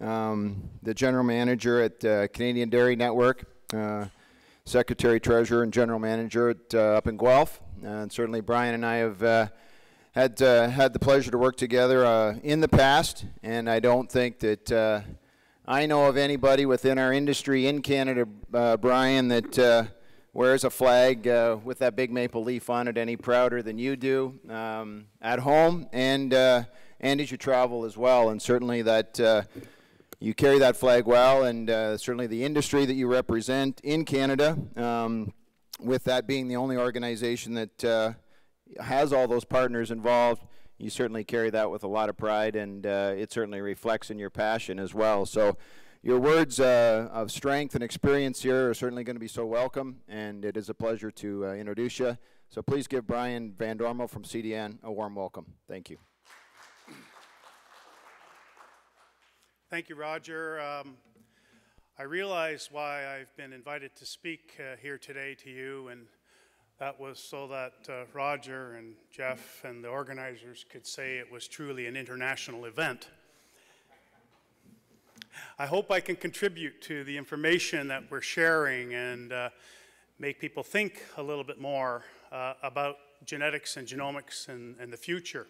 um, the general manager at uh, Canadian Dairy Network, uh, secretary treasurer and general manager at, uh, up in Guelph, and certainly Brian and I have uh, had uh, had the pleasure to work together in the past, and I don't think that I know of anybody within our industry in Canada, Brian, that wears a flag uh, with that big maple leaf on it any prouder than you do um, at home. And uh, and as you travel as well. And certainly that uh, you carry that flag well, and uh, certainly the industry that you represent in Canada, um, with that being the only organization that uh, has all those partners involved. You certainly carry that with a lot of pride, and uh, it certainly reflects in your passion as well. So your words uh, of strength and experience here are certainly going to be so welcome, and it is a pleasure to uh, introduce you. So please give Brian VanDoormaal from CDN a warm welcome. Thank you. Thank you, Roger. Um, I realize why I've been invited to speak uh, here today to you, and that was so that uh, Roger and Jeff and the organizers could say it was truly an international event. I hope I can contribute to the information that we're sharing and uh, make people think a little bit more uh, about genetics and genomics and, and the future.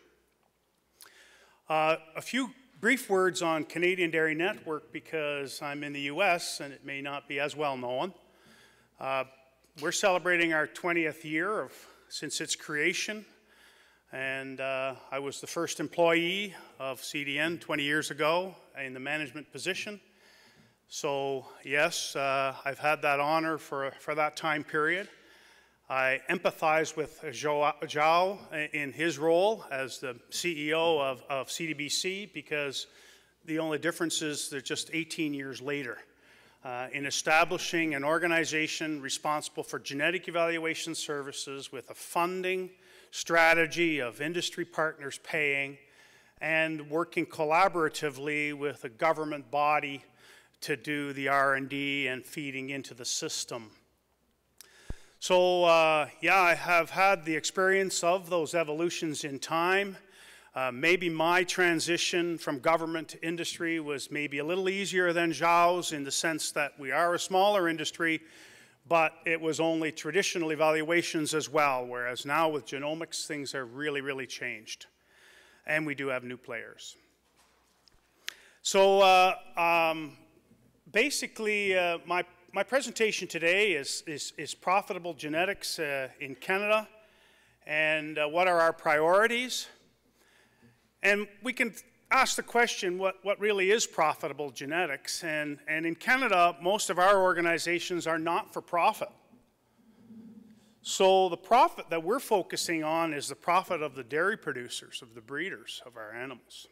Uh, a few brief words on Canadian Dairy Network because I'm in the US and it may not be as well known. Uh, we're celebrating our 20th year of, since its creation and uh, I was the first employee of CDN 20 years ago in the management position. So yes, uh, I've had that honor for, for that time period. I empathize with João in his role as the CEO of, of CDBC because the only difference is they're just 18 years later. Uh, in establishing an organization responsible for genetic evaluation services with a funding, strategy of industry partners paying and working collaboratively with a government body to do the R&D and feeding into the system. So uh, yeah, I have had the experience of those evolutions in time. Uh, maybe my transition from government to industry was maybe a little easier than João's in the sense that we are a smaller industry, but it was only traditional evaluations as well, whereas now with genomics, things are really, really changed. And we do have new players. So uh, um, basically, uh, my, my presentation today is, is, is profitable genetics uh, in Canada and uh, what are our priorities. And we can ask the question, what, what really is profitable genetics? And, and in Canada, most of our organizations are not for profit. So the profit that we're focusing on is the profit of the dairy producers, of the breeders of our animals.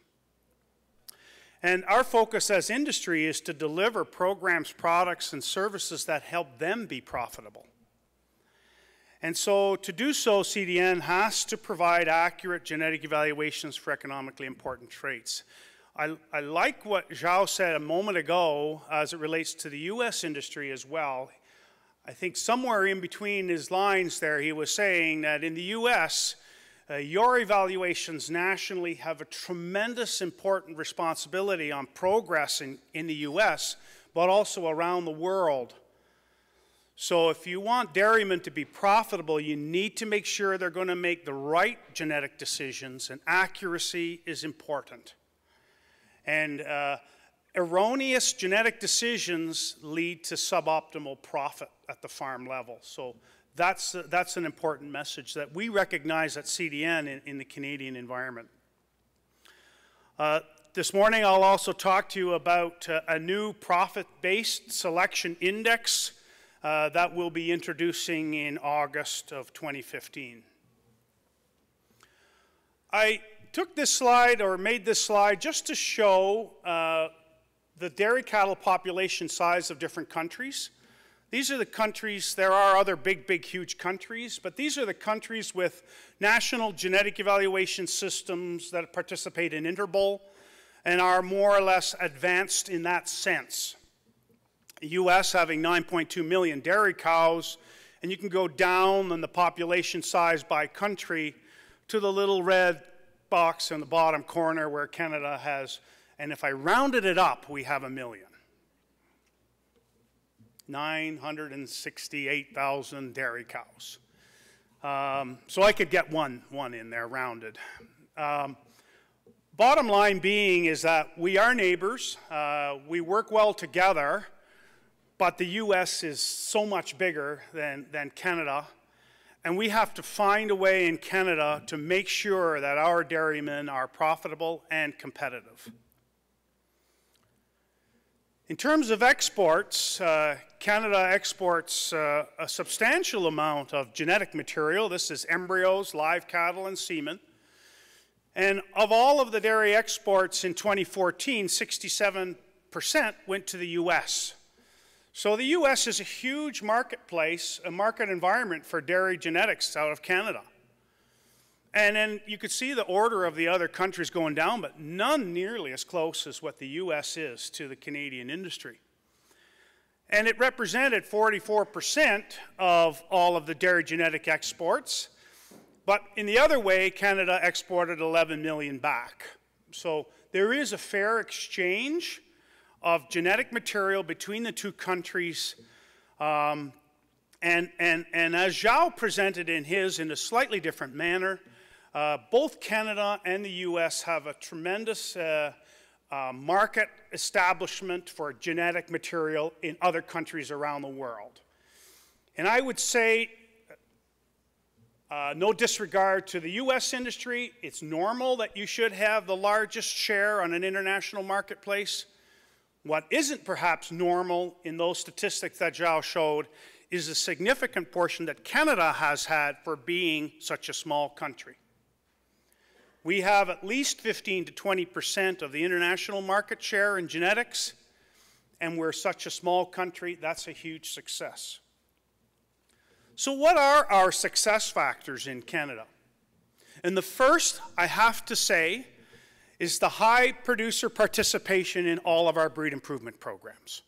And our focus as industry is to deliver programs, products, and services that help them be profitable. And so to do so, CDN has to provide accurate genetic evaluations for economically important traits. I, I, like what João said a moment ago as it relates to the U.S. industry as well. I think somewhere in between his lines there, he was saying that in the U.S., uh, your evaluations nationally have a tremendous important responsibility on progress in, in the U.S., but also around the world. So if you want dairymen to be profitable, you need to make sure they're going to make the right genetic decisions, and accuracy is important. And uh, erroneous genetic decisions lead to suboptimal profit at the farm level. So that's, uh, that's an important message that we recognize at CDN in, in the Canadian environment. Uh, this morning I'll also talk to you about uh, a new profit-based selection index uh, that we'll be introducing in August of 2015. I took this slide or made this slide just to show uh, the dairy cattle population size of different countries. These are the countries, there are other big, big, huge countries, but these are the countries with national genetic evaluation systems that participate in Interbull and are more or less advanced in that sense. U.S. having 9.2 million dairy cows, and you can go down on the population size by country to the little red box in the bottom corner where Canada has And if I rounded it up, we have a million. 968,000 dairy cows. Um, so I could get one, one in there rounded. Um, bottom line being is that we are neighbors. Uh, we work well together, but the U.S. is so much bigger than, than Canada. And we have to find a way in Canada to make sure that our dairymen are profitable and competitive. In terms of exports, uh, Canada exports uh, a substantial amount of genetic material. This is embryos, live cattle, and semen. And of all of the dairy exports in 2014, 67% went to the US. So the US is a huge marketplace, a market environment for dairy genetics out of Canada. And then you could see the order of the other countries going down, but none nearly as close as what the US is to the Canadian industry. And it represented 44% of all of the dairy genetic exports. But in the other way, Canada exported 11 million back. So there is a fair exchange of genetic material between the two countries. Um, and, and, and as João presented in his in a slightly different manner, uh, both Canada and the US have a tremendous uh, uh, market establishment for genetic material in other countries around the world. And I would say, uh, no disregard to the US industry, it's normal that you should have the largest share on an international marketplace. What isn't perhaps normal in those statistics that João showed is the significant portion that Canada has had for being such a small country. We have at least 15 to 20 percent of the international market share in genetics, and we're such a small country, that's a huge success. So what are our success factors in Canada? And the first, I have to say, is the high producer participation in all of our breed improvement programs.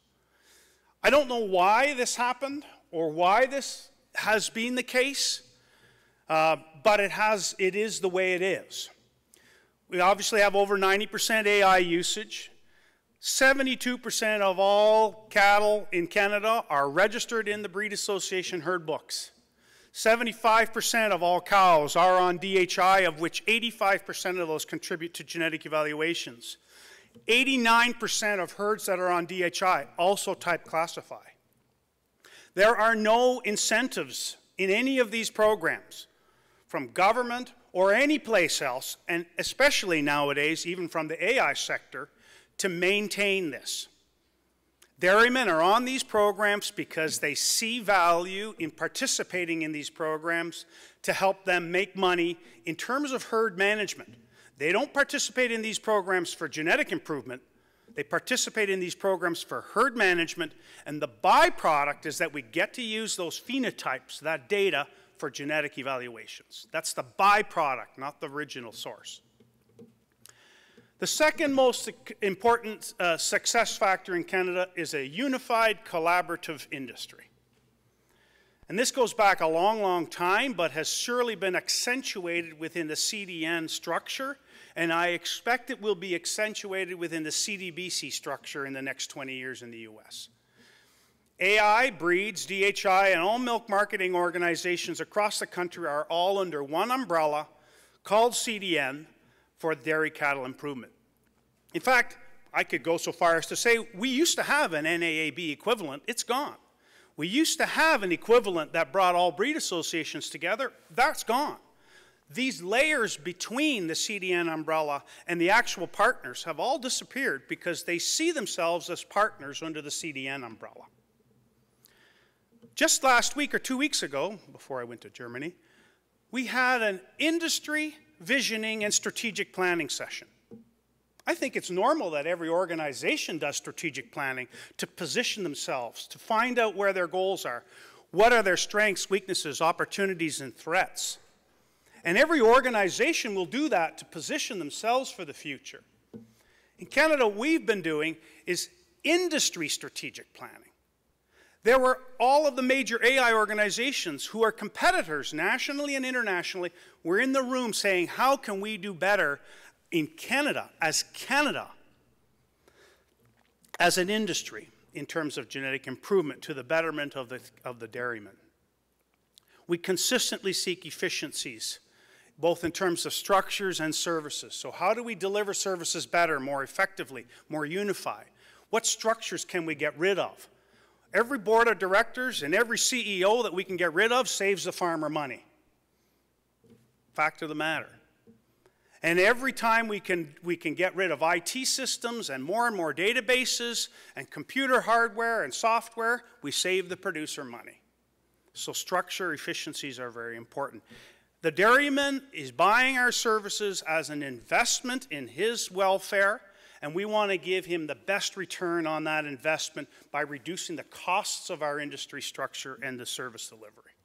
I don't know why this happened or why this has been the case, uh, but it, has, it is the way it is. We obviously have over 90% AI usage. 72% of all cattle in Canada are registered in the Breed Association herd books. 75% of all cows are on DHI, of which 85% of those contribute to genetic evaluations. 89% of herds that are on DHI also type classify. There are no incentives in any of these programs from government or any place else, and especially nowadays, even from the AI sector, to maintain this. Dairymen are on these programs because they see value in participating in these programs to help them make money in terms of herd management. They don't participate in these programs for genetic improvement. They participate in these programs for herd management, and the byproduct is that we get to use those phenotypes, that data, for genetic evaluations. That's the byproduct, not the original source. The second most important uh, success factor in Canada is a unified collaborative industry. And this goes back a long, long time, but has surely been accentuated within the CDN structure, and I expect it will be accentuated within the CDBC structure in the next 20 years in the US. AI, Breeds, DHI, and all milk marketing organizations across the country are all under one umbrella called CDN for dairy cattle improvement. In fact, I could go so far as to say we used to have an NAAB equivalent, it's gone. We used to have an equivalent that brought all breed associations together, that's gone. These layers between the CDN umbrella and the actual partners have all disappeared because they see themselves as partners under the CDN umbrella. Just last week or two weeks ago, before I went to Germany, we had an industry visioning and strategic planning session. I think it's normal that every organization does strategic planning to position themselves, to find out where their goals are, what are their strengths, weaknesses, opportunities, and threats. And every organization will do that to position themselves for the future. In Canada, we've been doing is industry strategic planning. There were all of the major AI organizations who are competitors nationally and internationally were in the room saying, how can we do better in Canada, as Canada, as an industry in terms of genetic improvement to the betterment of the, of the dairyman. We consistently seek efficiencies, both in terms of structures and services. So how do we deliver services better, more effectively, more unified? What structures can we get rid of? Every board of directors and every CEO that we can get rid of saves the farmer money. Fact of the matter. And every time we can, we can get rid of IT systems and more and more databases and computer hardware and software, we save the producer money. So structure efficiencies are very important. The dairyman is buying our services as an investment in his welfare, and we want to give him the best return on that investment by reducing the costs of our industry structure and the service delivery.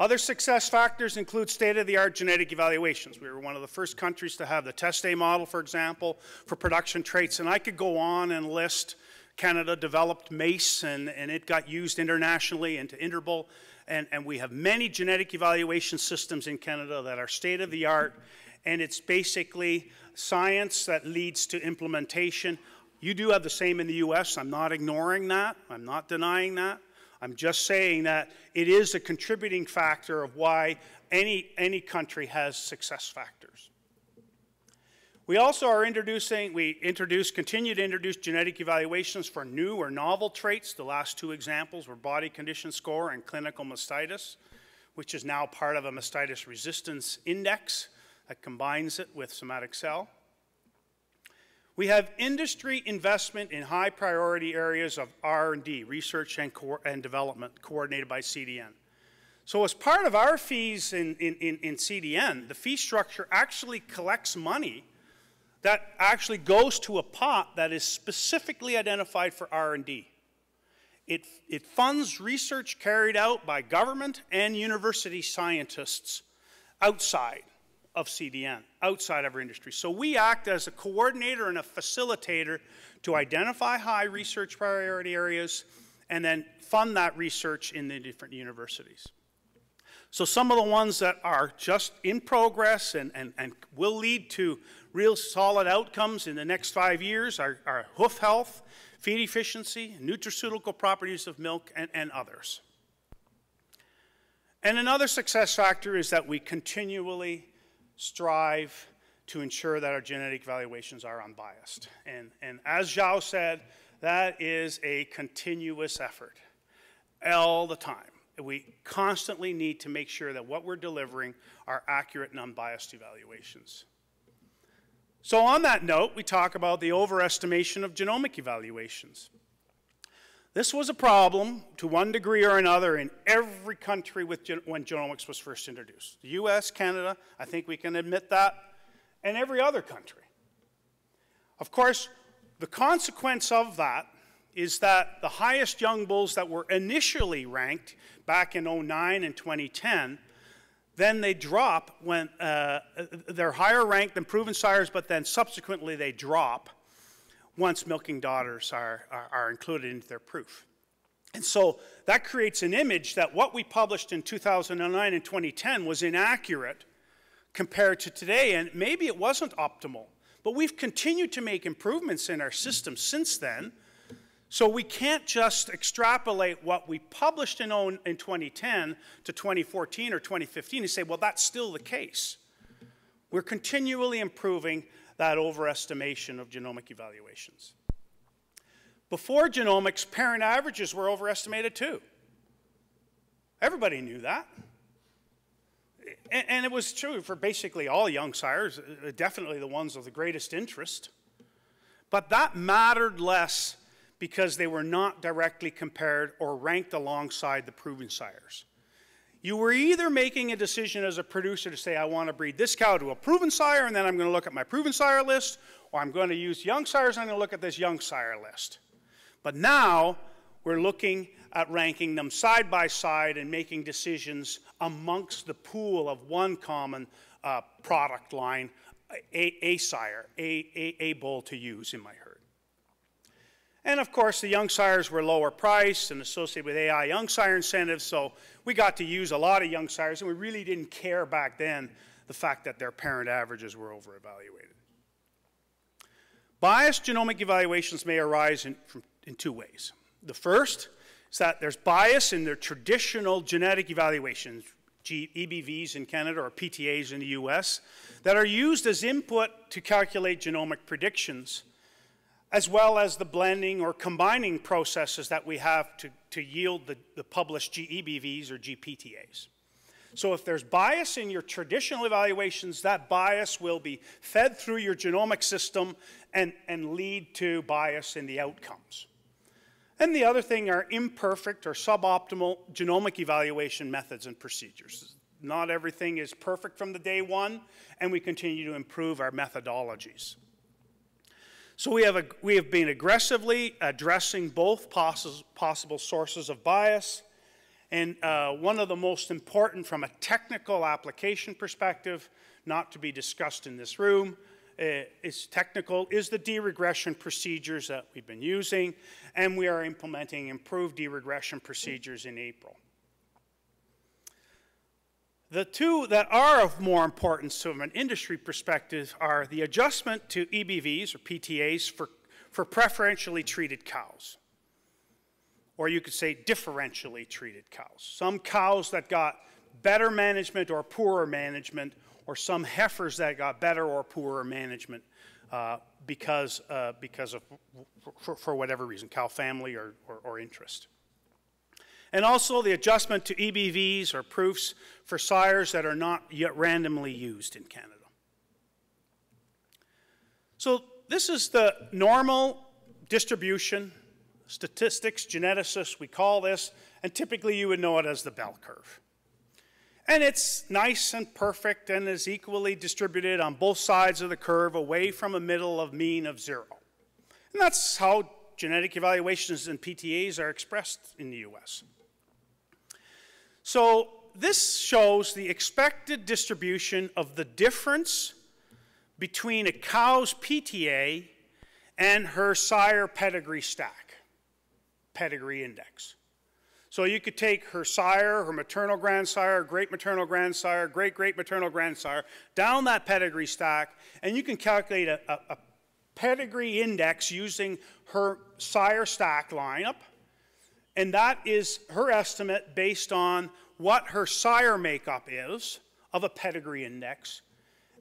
Other success factors include state-of-the-art genetic evaluations. We were one of the first countries to have the test day model, for example, for production traits, and I could go on and list Canada developed MACE, and, and it got used internationally into Interbull, and, and we have many genetic evaluation systems in Canada that are state-of-the-art, and it's basically science that leads to implementation. You do have the same in the U.S. I'm not ignoring that. I'm not denying that. I'm just saying that it is a contributing factor of why any, any country has success factors. We also are introducing, we introduce, continue to introduce genetic evaluations for new or novel traits. The last two examples were body condition score and clinical mastitis, which is now part of a mastitis resistance index that combines it with somatic cell. We have industry investment in high priority areas of R&D, research and, and, development, coordinated by CDN. So as part of our fees in, in, in, CDN, the fee structure actually collects money that actually goes to a pot that is specifically identified for R&D. It, it funds research carried out by government and university scientists outside of CDN outside of our industry. So we act as a coordinator and a facilitator to identify high research priority areas and then fund that research in the different universities. So some of the ones that are just in progress and, and, and will lead to real solid outcomes in the next five years are, are hoof health, feed efficiency, nutraceutical properties of milk, and, and others. And another success factor is that we continually strive to ensure that our genetic evaluations are unbiased. And, and as João said, that is a continuous effort all the time. We constantly need to make sure that what we're delivering are accurate and unbiased evaluations. So on that note, we talk about the overestimation of genomic evaluations. This was a problem to one degree or another in every country gen when genomics was first introduced. The US, Canada, I think we can admit that, and every other country. Of course, the consequence of that is that the highest young bulls that were initially ranked back in 09 and 2010, then they drop when uh, they're higher ranked than proven sires, but then subsequently they drop once milking daughters are, are, are included into their proof. And so that creates an image that what we published in 2009 and 2010 was inaccurate compared to today, and maybe it wasn't optimal. But we've continued to make improvements in our system since then. So we can't just extrapolate what we published in, in 2010 to 2014 or 2015 and say, well, that's still the case. We're continually improving that overestimation of genomic evaluations. Before genomics, parent averages were overestimated too. Everybody knew that. And, it was true for basically all young sires, uh, definitely the ones of the greatest interest. But that mattered less because they were not directly compared or ranked alongside the proven sires. You were either making a decision as a producer to say, I want to breed this cow to a proven sire, and then I'm going to look at my proven sire list, or I'm going to use young sires, and I'm going to look at this young sire list. But now we're looking at ranking them side by side and making decisions amongst the pool of one common uh, product line, a, a sire, a, a, a bull to use in my herd. And of course, the young sires were lower priced and associated with AI young sire incentives, so we got to use a lot of young sires, and we really didn't care back then the fact that their parent averages were over-evaluated. Biased genomic evaluations may arise in, from, in two ways. The first is that there's bias in their traditional genetic evaluations, G EBVs in Canada or PTAs in the US, that are used as input to calculate genomic predictions, as well as the blending or combining processes that we have to, to yield the, the published GEBVs or GPTAs. So if there's bias in your traditional evaluations, that bias will be fed through your genomic system and, and lead to bias in the outcomes. And the other thing are imperfect or suboptimal genomic evaluation methods and procedures. Not everything is perfect from the day one, and we continue to improve our methodologies. So we have, a, we have been aggressively addressing both poss possible sources of bias, and uh, one of the most important from a technical application perspective, not to be discussed in this room, uh, is technical, is the deregression procedures that we've been using, and we are implementing improved deregression procedures in April. The two that are of more importance from an industry perspective are the adjustment to EBVs or PTAs for, for preferentially treated cows. Or you could say differentially treated cows. Some cows that got better management or poorer management, or some heifers that got better or poorer management uh, because, uh, because of, for, for, whatever reason, cow family or, or, or interest and also the adjustment to EBVs or proofs for sires that are not yet randomly used in Canada. So this is the normal distribution, statistics, geneticists, we call this, and typically you would know it as the bell curve. And it's nice and perfect and is equally distributed on both sides of the curve away from a middle of mean of zero. And that's how genetic evaluations and PTAs are expressed in the US. So this shows the expected distribution of the difference between a cow's PTA and her sire pedigree stack, pedigree index. So you could take her sire, her maternal grandsire, great maternal grandsire, great great maternal grandsire, down that pedigree stack, and you can calculate a, a, a pedigree index using her sire stack lineup and that is her estimate based on what her sire makeup is of a pedigree index.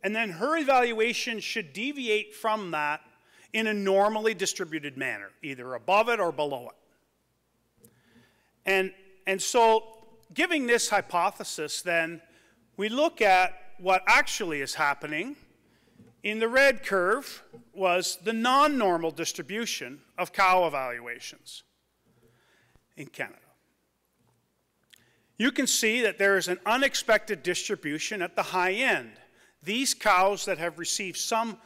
And then her evaluation should deviate from that in a normally distributed manner, either above it or below it. And, and so, giving this hypothesis, then, we look at what actually is happening. In the red curve was the non normal distribution of cow evaluations in Canada. You can see that there is an unexpected distribution at the high end. These cows that have received some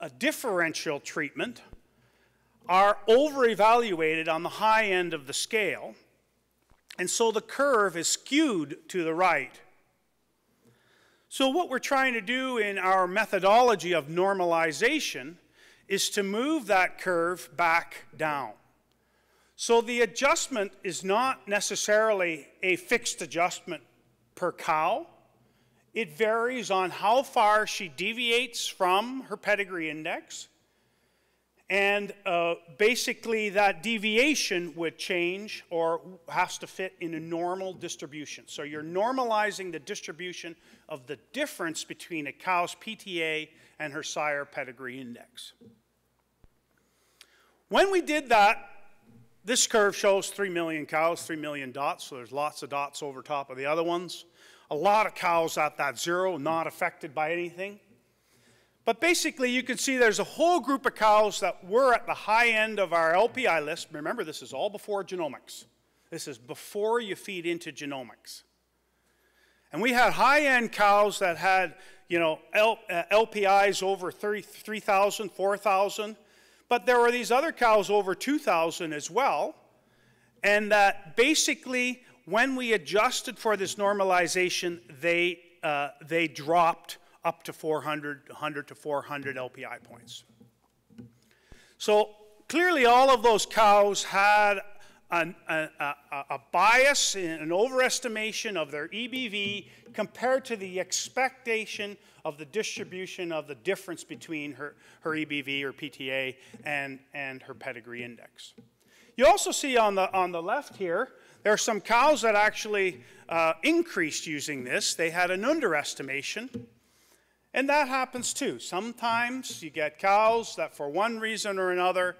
uh, differential treatment are over-evaluated on the high end of the scale, and so the curve is skewed to the right. So what we're trying to do in our methodology of normalization is to move that curve back down. So the adjustment is not necessarily a fixed adjustment per cow. It varies on how far she deviates from her pedigree index. And uh, basically, that deviation would change or has to fit in a normal distribution. So you're normalizing the distribution of the difference between a cow's PTA and her sire pedigree index. When we did that, this curve shows 3 million cows, 3 million dots, so there's lots of dots over top of the other ones. A lot of cows at that zero, not affected by anything. But basically, you can see there's a whole group of cows that were at the high end of our LPI list. Remember, this is all before genomics. This is before you feed into genomics. And we had high-end cows that had, you know, L, uh, LPIs over 3,000, 4,000. But there were these other cows over 2,000 as well. And that basically, when we adjusted for this normalization, they, uh, they dropped up to 400, 100 to 400 LPI points. So clearly, all of those cows had an, a, a, bias, an overestimation of their EBV compared to the expectation of the distribution of the difference between her, her EBV or PTA and, and her pedigree index. You also see on the, on the left here, there are some cows that actually uh, increased using this. They had an underestimation. And that happens too. Sometimes you get cows that, for one reason or another,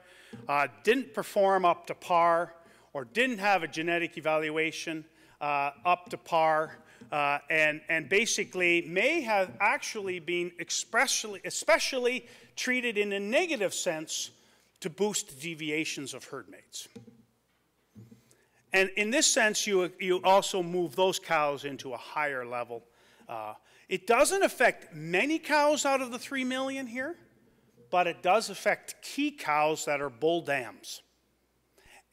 uh, didn't perform up to par or didn't have a genetic evaluation uh, up to par uh, and, and basically may have actually been especially, especially treated in a negative sense to boost deviations of herd mates. And in this sense, you, you also move those cows into a higher level. Uh, it doesn't affect many cows out of the 3 million here, but it does affect key cows that are bull dams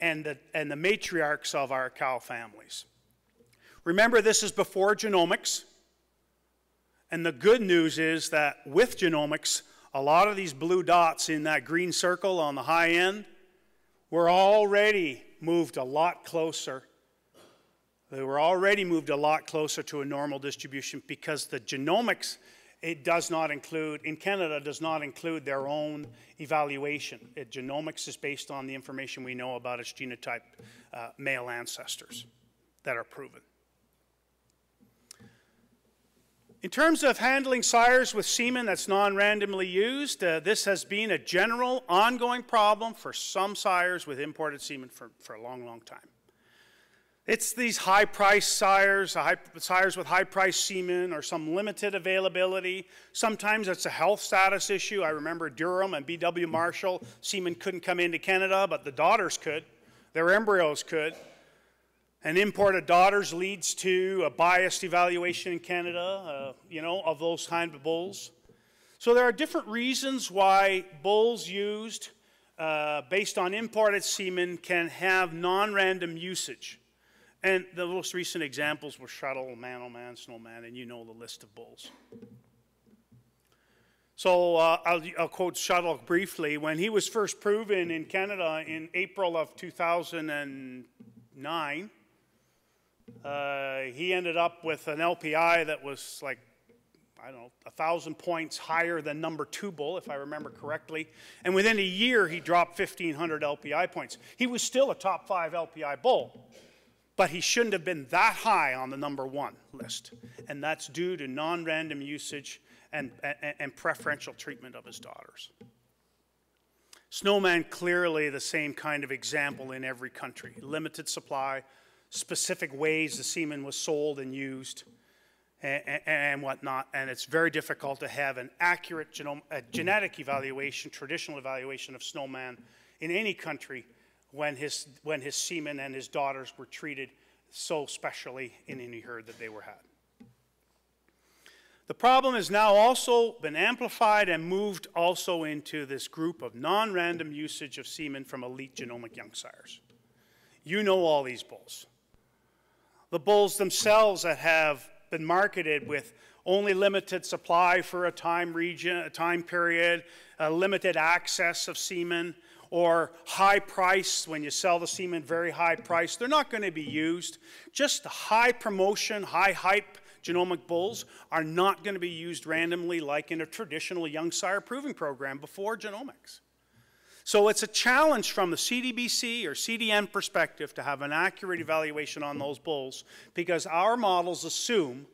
and the, and the matriarchs of our cow families. Remember, this is before genomics. And the good news is that with genomics, a lot of these blue dots in that green circle on the high end were already moved a lot closer. They were already moved a lot closer to a normal distribution because the genomics, it does not include, in Canada, does not include their own evaluation. It, genomics is based on the information we know about its genotype uh, male ancestors that are proven. In terms of handling sires with semen that's non-randomly used, uh, this has been a general ongoing problem for some sires with imported semen for, for a long, long time. It's these high-priced sires, sires with high-priced semen or some limited availability. Sometimes it's a health status issue. I remember Durham and B.W. Marshall, semen couldn't come into Canada, but the daughters could. Their embryos could. An import of daughters leads to a biased evaluation in Canada, uh, you know, of those kind of bulls. So there are different reasons why bulls used uh, based on imported semen can have non-random usage. And the most recent examples were Shottle, man, oh man, snowman, and you know the list of bulls. So uh, I'll, I'll, quote Shottle briefly. When he was first proven in Canada in April of 2009, uh, he ended up with an LPI that was like, I don't know, a thousand points higher than number two bull, if I remember correctly. And within a year, he dropped 1,500 LPI points. He was still a top five LPI bull, but he shouldn't have been that high on the number one list. And that's due to non random usage and, and, and preferential treatment of his daughters. Snowman clearly the same kind of example in every country. Limited supply, specific ways the semen was sold and used and, and, whatnot. And it's very difficult to have an accurate genome, genetic evaluation, traditional evaluation of snowman in any country when his, when his semen and his daughters were treated so specially in any herd that they were had. The problem has now also been amplified and moved also into this group of non-random usage of semen from elite genomic young sires. You know all these bulls the bulls themselves that have been marketed with only limited supply for a time region, a time period, a limited access of semen, or high price when you sell the semen, very high price. They're not going to be used. Just high promotion, high hype genomic bulls are not going to be used randomly like in a traditional young sire proving program before genomics. So it's a challenge from the CDBC or CDN perspective to have an accurate evaluation on those bulls because our models assume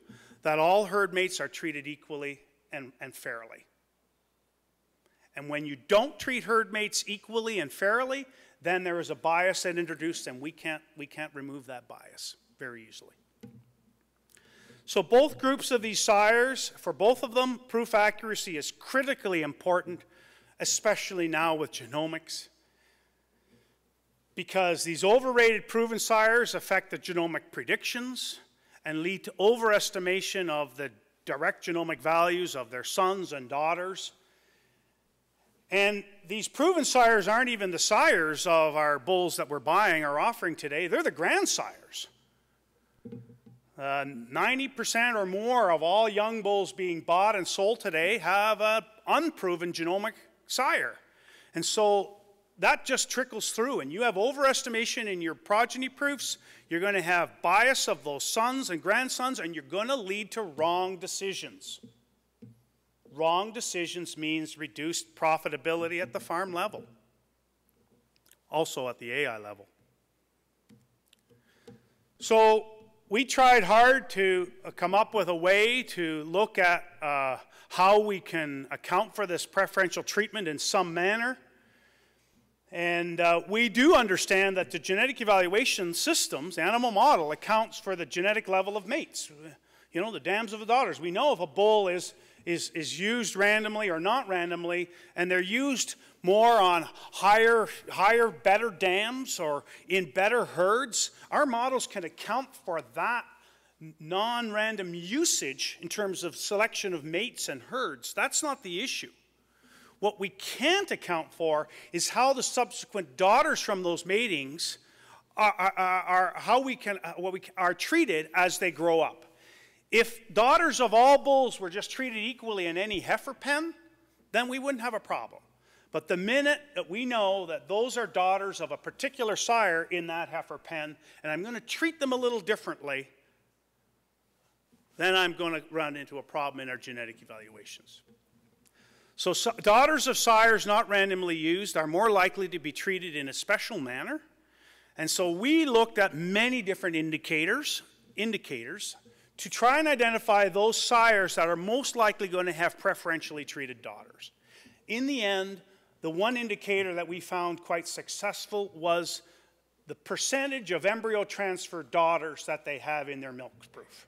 that all herd mates are treated equally and, and fairly. And when you don't treat herd mates equally and fairly, then there is a bias that introduced and we can't, we can't remove that bias very easily. So both groups of these sires, for both of them, proof accuracy is critically important especially now with genomics. Because these overrated proven sires affect the genomic predictions and lead to overestimation of the direct genomic values of their sons and daughters. And these proven sires aren't even the sires of our bulls that we're buying or offering today, they're the grandsires. 90% uh, or more of all young bulls being bought and sold today have an unproven genomic sire. And so that just trickles through, and you have overestimation in your progeny proofs. You're going to have bias of those sons and grandsons, and you're going to lead to wrong decisions. Wrong decisions means reduced profitability at the farm level, also at the AI level. So we tried hard to uh, come up with a way to look at uh, how we can account for this preferential treatment in some manner. And uh, we do understand that the genetic evaluation systems, animal model, accounts for the genetic level of mates. You know, the dams of the daughters. We know if a bull is, is, is used randomly or not randomly, and they're used more on higher, higher, better dams or in better herds, our models can account for that non-random usage in terms of selection of mates and herds. That's not the issue. What we can't account for is how the subsequent daughters from those matings are, are, are how we can, uh, what we are treated as they grow up. If daughters of all bulls were just treated equally in any heifer pen, then we wouldn't have a problem. But the minute that we know that those are daughters of a particular sire in that heifer pen, and I'm going to treat them a little differently, then I'm going to run into a problem in our genetic evaluations. So, so, daughters of sires not randomly used are more likely to be treated in a special manner. And so we looked at many different indicators, indicators to try and identify those sires that are most likely going to have preferentially treated daughters. In the end, the one indicator that we found quite successful was the percentage of embryo transfer daughters that they have in their milk proof.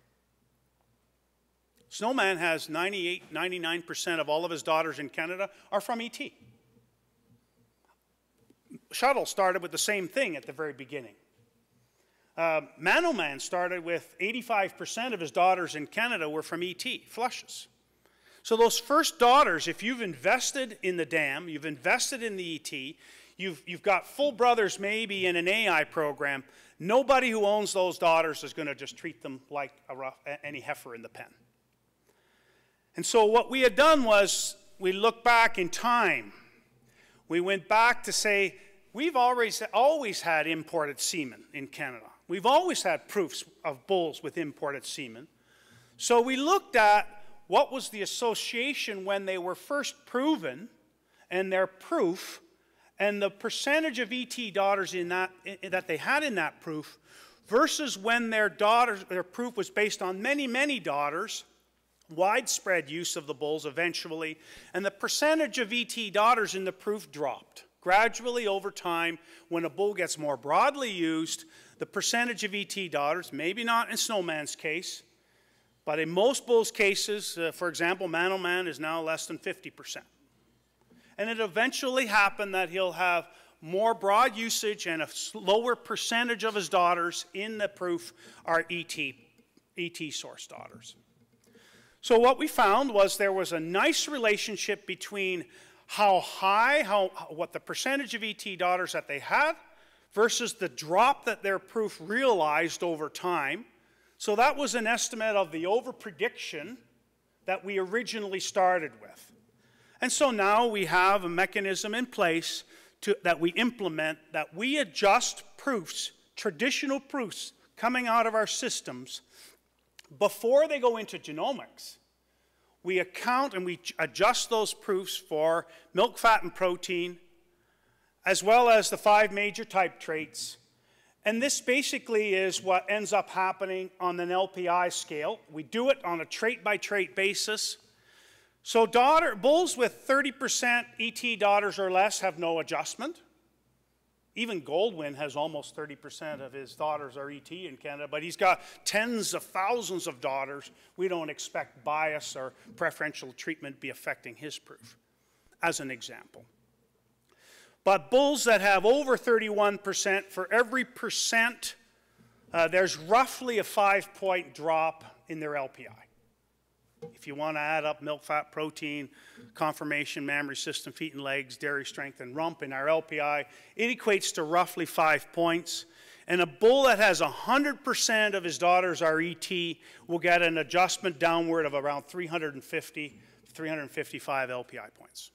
Snowman has 98, 99% of all of his daughters in Canada are from ET. Shottle started with the same thing at the very beginning. Uh, Man-O-Man started with 85% of his daughters in Canada were from ET, flushes. So those first daughters, if you've invested in the dam, you've invested in the ET, you've, you've got full brothers maybe in an AI program, nobody who owns those daughters is going to just treat them like rough, any heifer in the pen. And so what we had done was we looked back in time. We went back to say, we've always, always had imported semen in Canada. We've always had proofs of bulls with imported semen. So we looked at what was the association when they were first proven and their proof and the percentage of ET daughters in that, in, that they had in that proof versus when their daughters, their proof was based on many, many daughters, widespread use of the bulls eventually, and the percentage of ET daughters in the proof dropped. Gradually over time, when a bull gets more broadly used, the percentage of ET daughters, maybe not in Snowman's case, but in most bulls' cases, uh, for example, Man is now less than 50%. And it eventually happened that he'll have more broad usage and a lower percentage of his daughters in the proof are ET, ET source daughters. So what we found was there was a nice relationship between how high, how, what the percentage of ET daughters that they had versus the drop that their proof realized over time so that was an estimate of the overprediction that we originally started with. And so now we have a mechanism in place to, that we implement that we adjust proofs, traditional proofs coming out of our systems before they go into genomics. We account and we adjust those proofs for milk, fat, and protein, as well as the five major type traits and this basically is what ends up happening on an LPI scale. We do it on a trait by trait basis. So daughter, bulls with 30% ET daughters or less have no adjustment. Even Goldwyn has almost 30% of his daughters are ET in Canada, but he's got tens of thousands of daughters. We don't expect bias or preferential treatment be affecting his proof, as an example. But bulls that have over 31%, for every percent, uh, there's roughly a five point drop in their LPI. If you want to add up milk, fat, protein, conformation, mammary system, feet and legs, dairy strength, and rump in our LPI, it equates to roughly five points. And a bull that has 100% of his daughters RET will get an adjustment downward of around 350, 355 LPI points.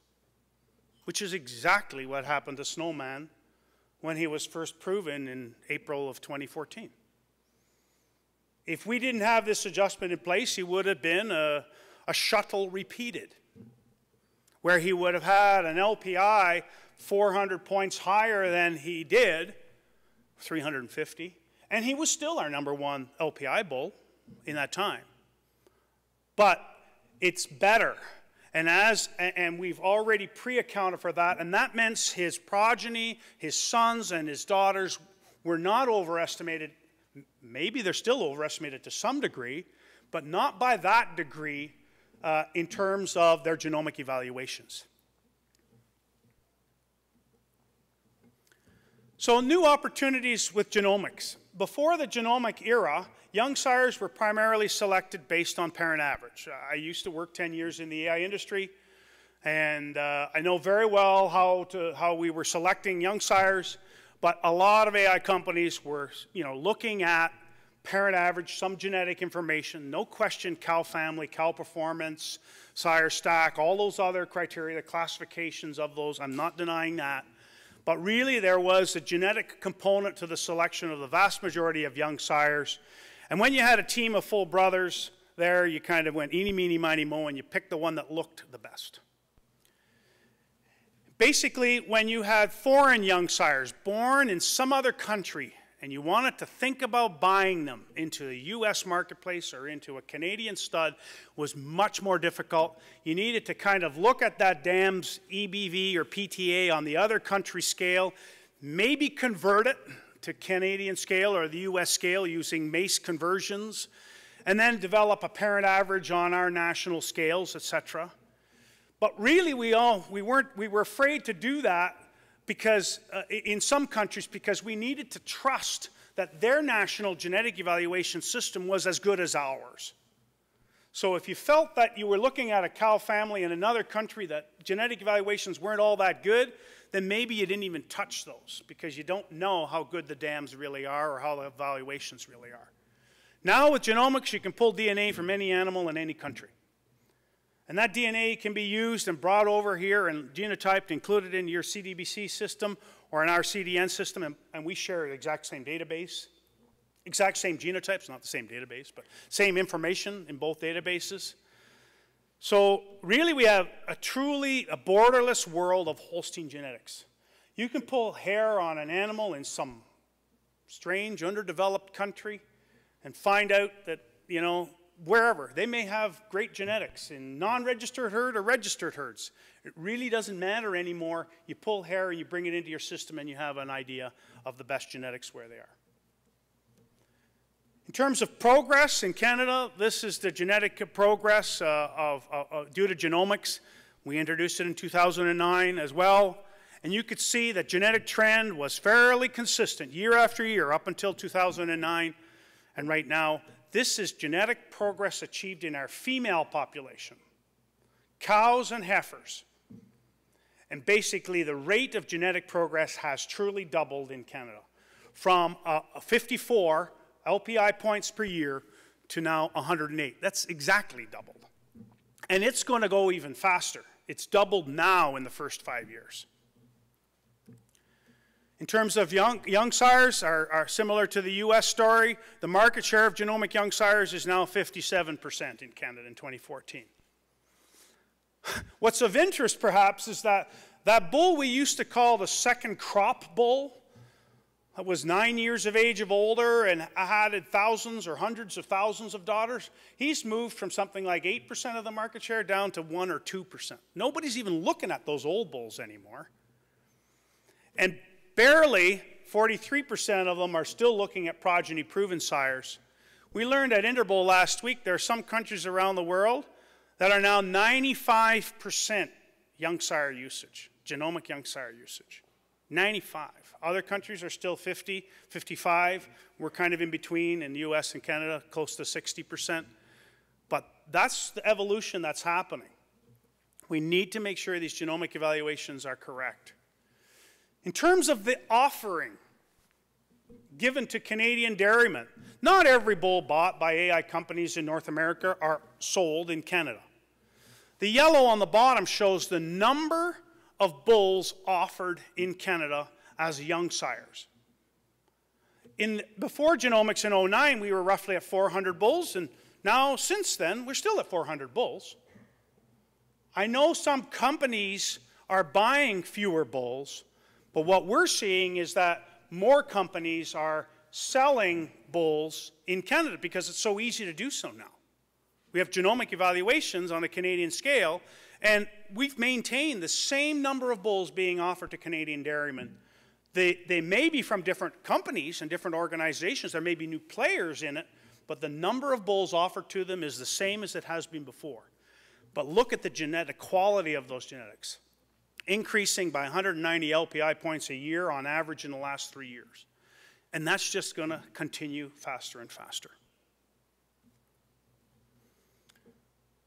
Which is exactly what happened to Snowman when he was first proven in April of 2014. If we didn't have this adjustment in place, he would have been a, a Shottle repeated, where he would have had an LPI 400 points higher than he did, 350, and he was still our number one LPI bull in that time. But it's better. And as and we've already pre-accounted for that, and that meant his progeny, his sons and his daughters were not overestimated. Maybe they're still overestimated to some degree, but not by that degree uh, in terms of their genomic evaluations. So new opportunities with genomics. Before the genomic era, young sires were primarily selected based on parent average. I used to work 10 years in the AI industry, and uh, I know very well how, to, how we were selecting young sires, but a lot of AI companies were you know, looking at parent average, some genetic information, no question cow family, cow performance, sire stack, all those other criteria, the classifications of those, I'm not denying that. But really, there was a genetic component to the selection of the vast majority of young sires. And when you had a team of full brothers there, you kind of went eeny, meeny, miny, mo, and you picked the one that looked the best. Basically, when you had foreign young sires born in some other country and you wanted to think about buying them into the US marketplace or into a Canadian stud was much more difficult. You needed to kind of look at that dam's EBV or PTA on the other country scale, maybe convert it to Canadian scale or the US scale using MACE conversions, and then develop a parent average on our national scales, etc. But really, we all we weren't we were afraid to do that because uh, in some countries because we needed to trust that their national genetic evaluation system was as good as ours. So if you felt that you were looking at a cow family in another country that genetic evaluations weren't all that good, then maybe you didn't even touch those because you don't know how good the dams really are or how the evaluations really are. Now with genomics, you can pull DNA from any animal in any country. And that DNA can be used and brought over here and genotyped, included in your CDCB system or in our CDN system, and, and we share the exact same database. Exact same genotypes, not the same database, but same information in both databases. So really we have a truly a borderless world of Holstein genetics. You can pull hair on an animal in some strange, underdeveloped country and find out that, you know, wherever. They may have great genetics in non-registered herd or registered herds. It really doesn't matter anymore. You pull hair, you bring it into your system, and you have an idea of the best genetics where they are. In terms of progress in Canada, this is the genetic progress uh, of, uh, uh, due to genomics. We introduced it in 2009 as well. And you could see that genetic trend was fairly consistent year after year up until 2009. And right now, this is genetic progress achieved in our female population, cows and heifers. And basically, the rate of genetic progress has truly doubled in Canada from uh, 54 LPI points per year to now 108. That's exactly doubled. And it's going to go even faster. It's doubled now in the first five years. In terms of young, young sires, are, are similar to the US story. The market share of genomic young sires is now 57% in Canada in 2014. What's of interest, perhaps, is that that bull we used to call the second crop bull, was nine years of age of older and had thousands or hundreds of thousands of daughters, he's moved from something like 8% of the market share down to 1 or 2%. Nobody's even looking at those old bulls anymore. And Barely 43% of them are still looking at progeny proven sires. We learned at Interbull last week there are some countries around the world that are now 95% young sire usage, genomic young sire usage. 95. Other countries are still 50, 55. We're kind of in between in the US and Canada, close to 60%. But that's the evolution that's happening. We need to make sure these genomic evaluations are correct. In terms of the offering given to Canadian dairymen, not every bull bought by AI companies in North America are sold in Canada. The yellow on the bottom shows the number of bulls offered in Canada as young sires. In, before genomics in 09, we were roughly at 400 bulls, and now since then, we're still at 400 bulls. I know some companies are buying fewer bulls, but what we're seeing is that more companies are selling bulls in Canada because it's so easy to do so now. We have genomic evaluations on a Canadian scale, and we've maintained the same number of bulls being offered to Canadian dairymen. They, they may be from different companies and different organizations. There may be new players in it, but the number of bulls offered to them is the same as it has been before. But look at the genetic quality of those genetics, increasing by 190 LPI points a year on average in the last three years. And that's just going to continue faster and faster.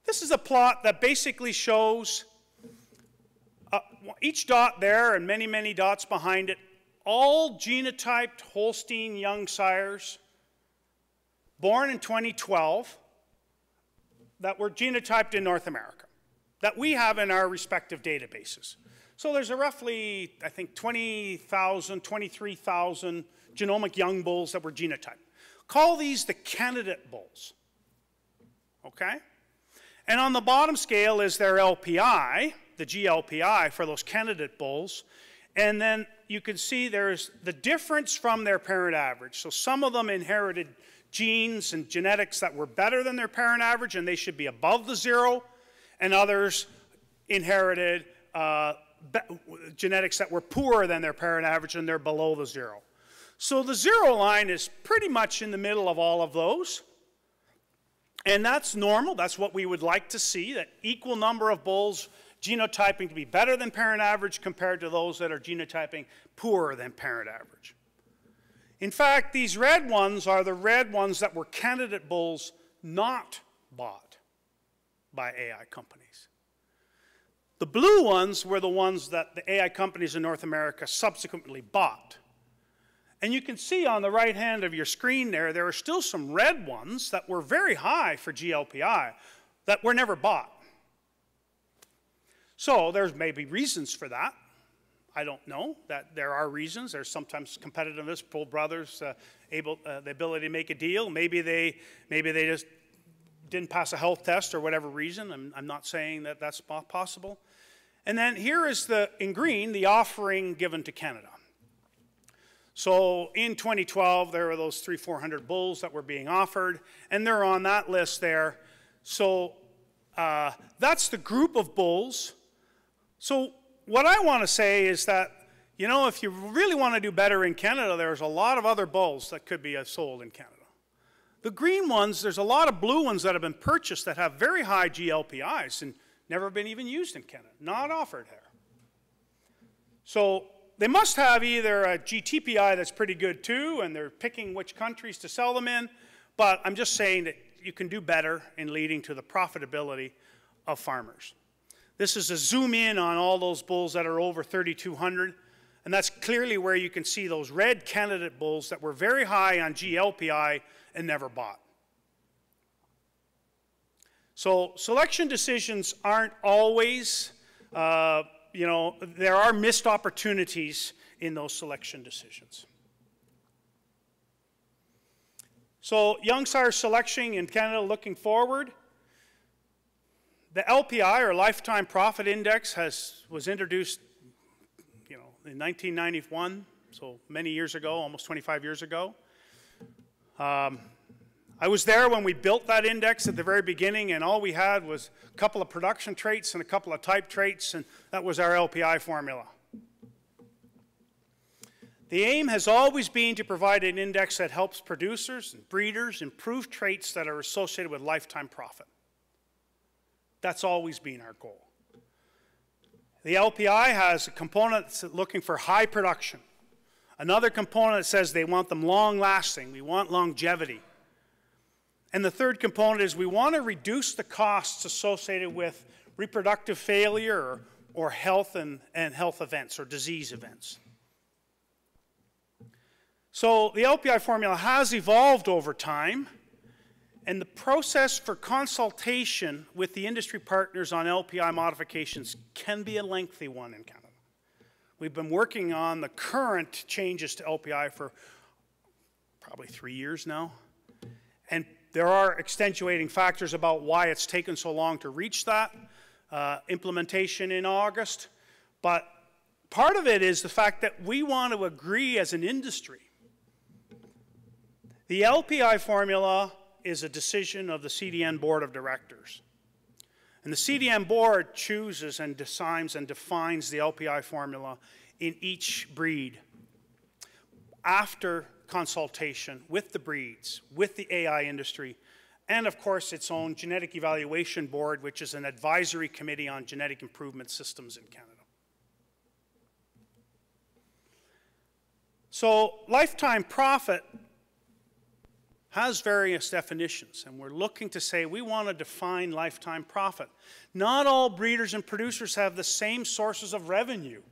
This is a plot that basically shows uh, each dot there and many, many dots behind it, all genotyped Holstein young sires born in 2012 that were genotyped in North America that we have in our respective databases. So there's a roughly, I think, 20,000, 23,000 genomic young bulls that were genotyped. Call these the candidate bulls. Okay? And on the bottom scale is their LPI, the GLPI for those candidate bulls. And then you can see there's the difference from their parent average. So some of them inherited genes and genetics that were better than their parent average and they should be above the zero, and others inherited uh, genetics that were poorer than their parent average and they're below the zero. So the zero line is pretty much in the middle of all of those. And that's normal. That's what we would like to see, that equal number of bulls genotyping to be better than parent average compared to those that are genotyping poorer than parent average. In fact, these red ones are the red ones that were candidate bulls not bought by AI companies. The blue ones were the ones that the AI companies in North America subsequently bought. And you can see on the right hand of your screen there, there are still some red ones that were very high for GLPI that were never bought. So there's maybe reasons for that. I don't know that there are reasons. There's sometimes competitiveness, pull brothers, uh, able, uh, the ability to make a deal. Maybe they, maybe they just didn't pass a health test or whatever reason. I'm, I'm not saying that that's possible. And then here is the, in green, the offering given to Canada. So in 2012, there were those three, 400 bulls that were being offered, and they're on that list there. So uh, that's the group of bulls. So what I want to say is that, you know, if you really want to do better in Canada, there's a lot of other bulls that could be uh, sold in Canada. The green ones, there's a lot of blue ones that have been purchased that have very high GLPIs and never been even used in Canada, not offered here. So they must have either a GTPI that's pretty good too, and they're picking which countries to sell them in, but I'm just saying that you can do better in leading to the profitability of farmers. This is a zoom in on all those bulls that are over 3,200, and that's clearly where you can see those red candidate bulls that were very high on GLPI and never bought. So selection decisions aren't always uh, you know, there are missed opportunities in those selection decisions. So young sire selection in Canada looking forward. The LPI, or Lifetime Profit Index, has, was introduced you know, in 1991, so many years ago, almost 25 years ago. Um, I was there when we built that index at the very beginning, and all we had was a couple of production traits and a couple of type traits, and that was our LPI formula. The aim has always been to provide an index that helps producers and breeders improve traits that are associated with lifetime profit. That's always been our goal. The LPI has a component that's looking for high production. Another component that says they want them long lasting. We want longevity. And the third component is we want to reduce the costs associated with reproductive failure or, health and, and health events or disease events. So the LPI formula has evolved over time, and the process for consultation with the industry partners on LPI modifications can be a lengthy one in Canada. We've been working on the current changes to LPI for probably three years now. And there are extenuating factors about why it's taken so long to reach that uh, implementation in August. But part of it is the fact that we want to agree as an industry. The LPI formula is a decision of the CDN Board of Directors. And the CDN Board chooses and decides and defines the LPI formula in each breed after consultation with the breeds, with the AI industry, and of course its own Genetic Evaluation Board, which is an advisory committee on genetic improvement systems in Canada. So lifetime profit has various definitions, and we're looking to say we want to define lifetime profit. Not all breeders and producers have the same sources of revenue.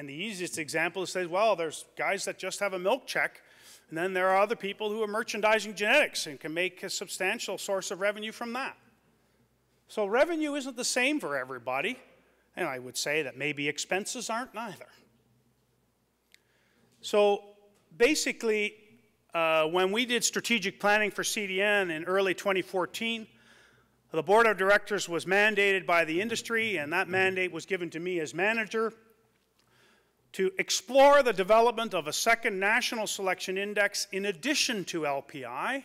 And the easiest example is say, well, there's guys that just have a milk check, and then there are other people who are merchandising genetics and can make a substantial source of revenue from that. So revenue isn't the same for everybody, and I would say that maybe expenses aren't neither. So basically, uh, when we did strategic planning for CDN in early 2014, the board of directors was mandated by the industry, and that mandate was given to me as manager to explore the development of a second national selection index in addition to LPI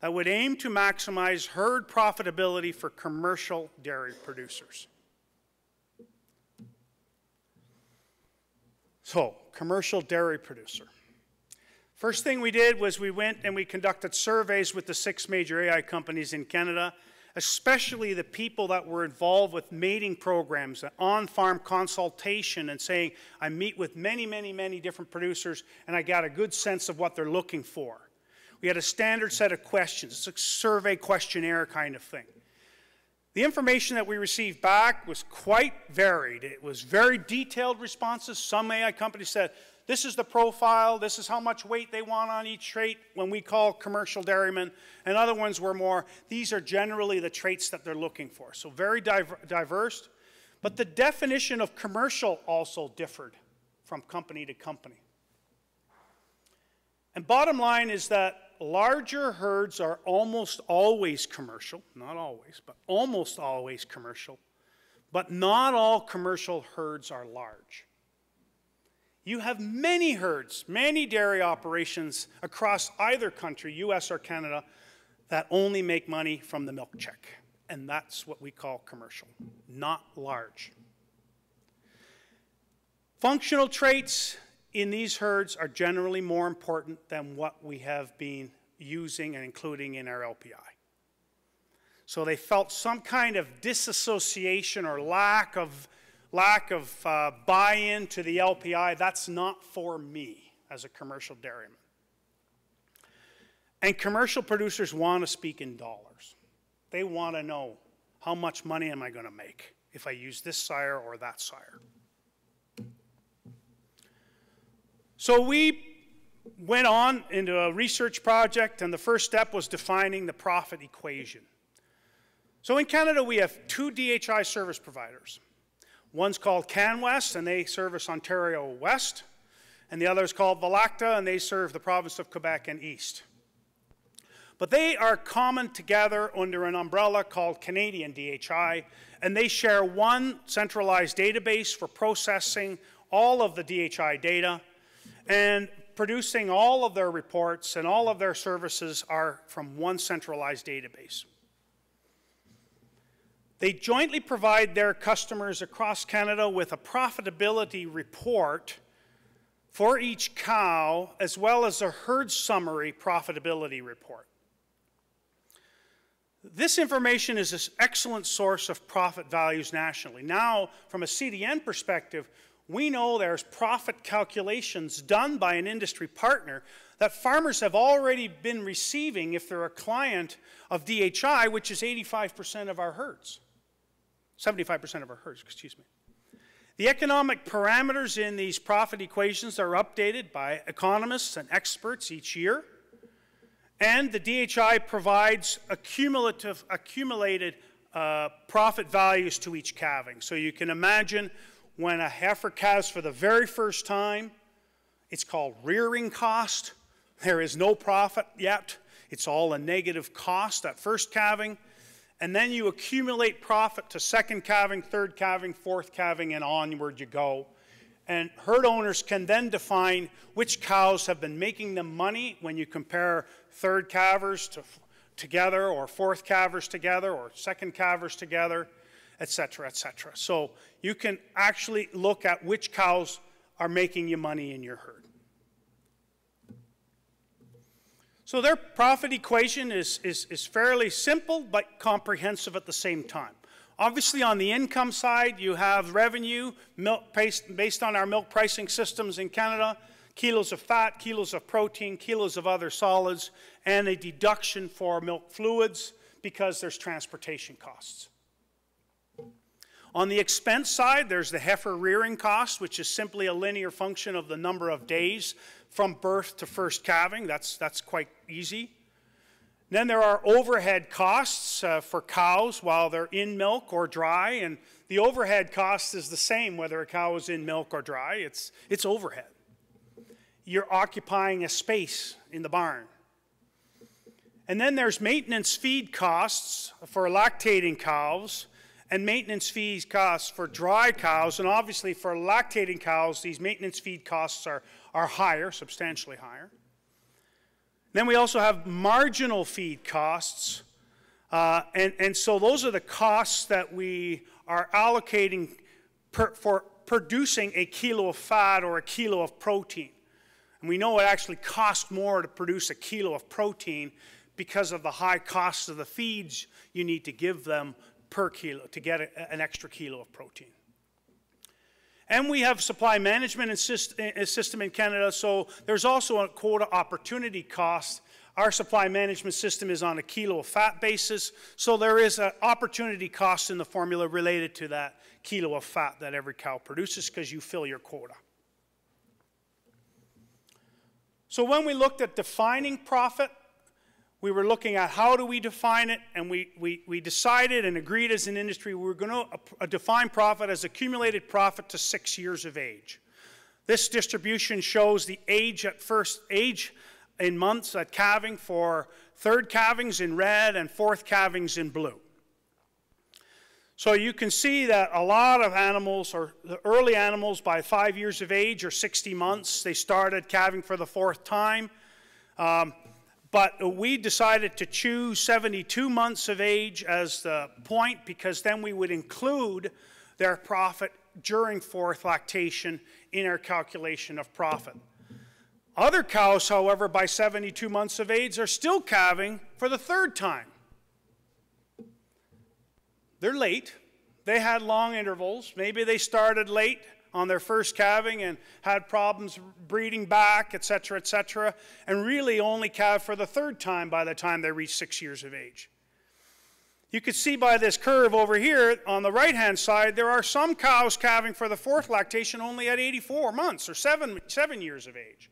that would aim to maximize herd profitability for commercial dairy producers. So, commercial dairy producer. First thing we did was we went and we conducted surveys with the six major AI companies in Canada especially the people that were involved with mating programs, on-farm consultation, and saying, I meet with many, many, many different producers, and I got a good sense of what they're looking for. We had a standard set of questions. It's a survey questionnaire kind of thing. The information that we received back was quite varied. It was very detailed responses. Some AI companies said, this is the profile, this is how much weight they want on each trait when we call commercial dairymen, and other ones were more, these are generally the traits that they're looking for. So very diverse, but the definition of commercial also differed from company to company. And bottom line is that larger herds are almost always commercial, not always, but almost always commercial, but not all commercial herds are large. You have many herds, many dairy operations across either country, US or Canada, that only make money from the milk check. And that's what we call commercial, not large. Functional traits in these herds are generally more important than what we have been using and including in our LPI. So they felt some kind of disassociation or lack of lack of uh, buy in to the LPI, that's not for me as a commercial dairyman. And commercial producers want to speak in dollars. They want to know how much money am I going to make if I use this sire or that sire. So we went on into a research project, and the first step was defining the profit equation. So in Canada, we have two DHI service providers. One's called CanWest, and they service Ontario West, and the other is called Valacta, and they serve the province of Quebec and East. But they are common together under an umbrella called Canadian DHI, and they share one centralized database for processing all of the DHI data and producing all of their reports and all of their services are from one centralized database. They jointly provide their customers across Canada with a profitability report for each cow, as well as a herd summary profitability report. This information is an excellent source of profit values nationally. Now, from a CDN perspective, we know there's profit calculations done by an industry partner that farmers have already been receiving if they're a client of DHI, which is 85% of our herds. 75% of our herds, excuse me. The economic parameters in these profit equations are updated by economists and experts each year. And the DHI provides accumulative, accumulated uh, profit values to each calving. So you can imagine when a heifer calves for the very first time, it's called rearing cost. There is no profit yet. It's all a negative cost at first calving. And then you accumulate profit to second calving, third calving, fourth calving, and onward you go. And herd owners can then define which cows have been making them money when you compare third calvers to, together, or fourth calvers together, or second calvers together, etc., etc. So you can actually look at which cows are making you money in your herd. So their profit equation is, is, is fairly simple but comprehensive at the same time. Obviously, on the income side, you have revenue based, based on our milk pricing systems in Canada, kilos of fat, kilos of protein, kilos of other solids, and a deduction for milk fluids because there's transportation costs. On the expense side, there's the heifer rearing cost, which is simply a linear function of the number of days from birth to first calving. That's, that's quite easy. Then there are overhead costs uh, for cows while they're in milk or dry, and the overhead cost is the same whether a cow is in milk or dry. It's, it's overhead. You're occupying a space in the barn. And then there's maintenance feed costs for lactating cows and maintenance fees costs for dry cows. And obviously, for lactating cows, these maintenance feed costs are, are higher, substantially higher. Then we also have marginal feed costs. Uh, and, and so those are the costs that we are allocating per, for producing a kilo of fat or a kilo of protein. And we know it actually costs more to produce a kilo of protein because of the high cost of the feeds you need to give them per kilo to get a, an extra kilo of protein. And we have supply management eh, eh, system in Canada, so there's also a quota opportunity cost. Our supply management system is on a kilo of fat basis, so there is an opportunity cost in the formula related to that kilo of fat that every cow produces because you fill your quota. So when we looked at defining profit, we were looking at how do we define it, and we, we, we decided and agreed as an industry we were going to define profit as accumulated profit to six years of age. This distribution shows the age at first age in months at calving for third calvings in red and fourth calvings in blue. So you can see that a lot of animals, or the early animals by five years of age or 60 months, they started calving for the fourth time. Um, but we decided to choose 72 months of age as the point because then we would include their profit during fourth lactation in our calculation of profit. Other cows, however, by 72 months of age are still calving for the third time. They're late. They had long intervals. Maybe they started late on their first calving and had problems breeding back, etc., etc., and really only calved for the third time by the time they reached six years of age. You can see by this curve over here on the right hand side, there are some cows calving for the fourth lactation only at 84 months or seven, seven years of age.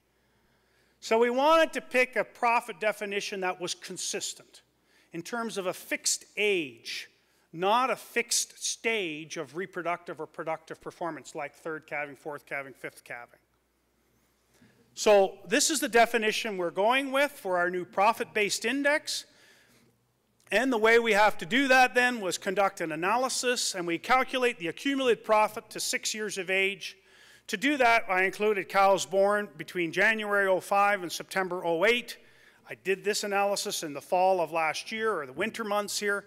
So we wanted to pick a profit definition that was consistent in terms of a fixed age not a fixed stage of reproductive or productive performance like third calving, fourth calving, fifth calving. So this is the definition we're going with for our new profit-based index. And the way we have to do that then was conduct an analysis and we calculate the accumulated profit to six years of age. To do that, I included cows born between January 05 and September 08. I did this analysis in the fall of last year or the winter months here.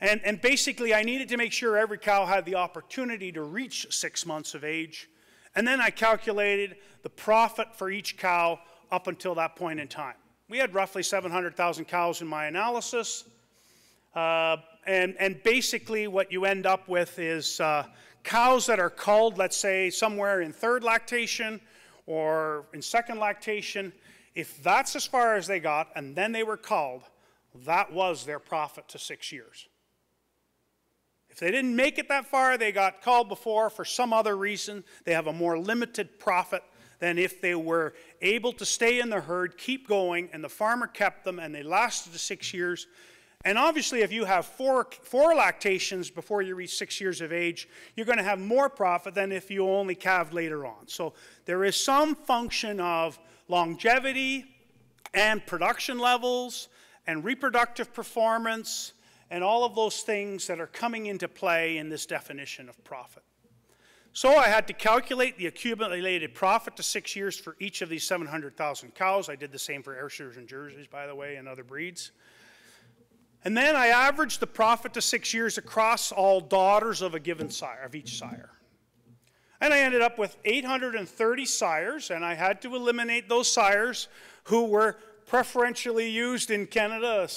And, and basically, I needed to make sure every cow had the opportunity to reach six months of age. And then I calculated the profit for each cow up until that point in time. We had roughly 700,000 cows in my analysis. Uh, and, and basically, what you end up with is uh, cows that are culled, let's say, somewhere in third lactation or in second lactation. If that's as far as they got and then they were culled, that was their profit to six years. If they didn't make it that far, they got called before for some other reason, they have a more limited profit than if they were able to stay in the herd, keep going, and the farmer kept them and they lasted six years. And obviously, if you have four, four lactations before you reach six years of age, you're going to have more profit than if you only calved later on. So there is some function of longevity and production levels and reproductive performance and all of those things that are coming into play in this definition of profit. So I had to calculate the accumulated profit to six years for each of these 700,000 cows. I did the same for Ayrshires and Jerseys, by the way, and other breeds. And then I averaged the profit to six years across all daughters of a given sire, of each sire. And I ended up with 830 sires, and I had to eliminate those sires who were preferentially used in Canada,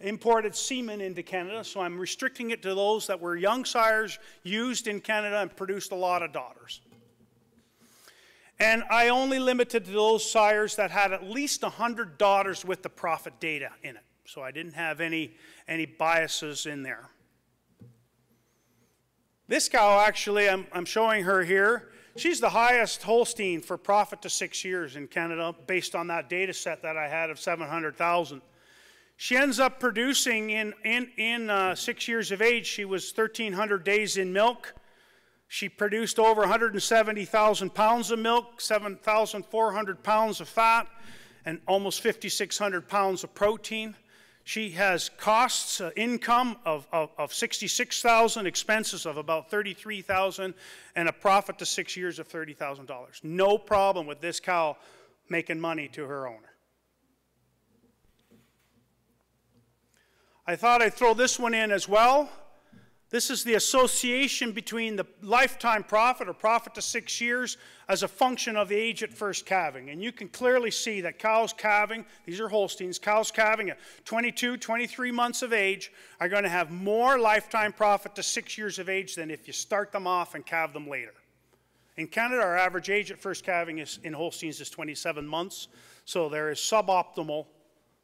imported semen into Canada. So I'm restricting it to those that were young sires used in Canada and produced a lot of daughters. And I only limited to those sires that had at least 100 daughters with the profit data in it. So I didn't have any, any biases in there. This cow, actually, I'm, I'm showing her here. She's the highest Holstein for profit to six years in Canada based on that data set that I had of 700,000. She ends up producing in, in, in uh, six years of age, she was 1,300 days in milk. She produced over 170,000 pounds of milk, 7,400 pounds of fat, and almost 5,600 pounds of protein. She has costs, uh, income of, of, of 66,000, expenses of about 33,000, and a profit to six years of $30,000. No problem with this cow making money to her owner. I thought I'd throw this one in as well. This is the association between the lifetime profit or profit to six years as a function of the age at first calving. And you can clearly see that cows calving, these are Holsteins, cows calving at 22, 23 months of age are going to have more lifetime profit to six years of age than if you start them off and calve them later. In Canada, our average age at first calving is, in Holsteins is 27 months, so there is suboptimal,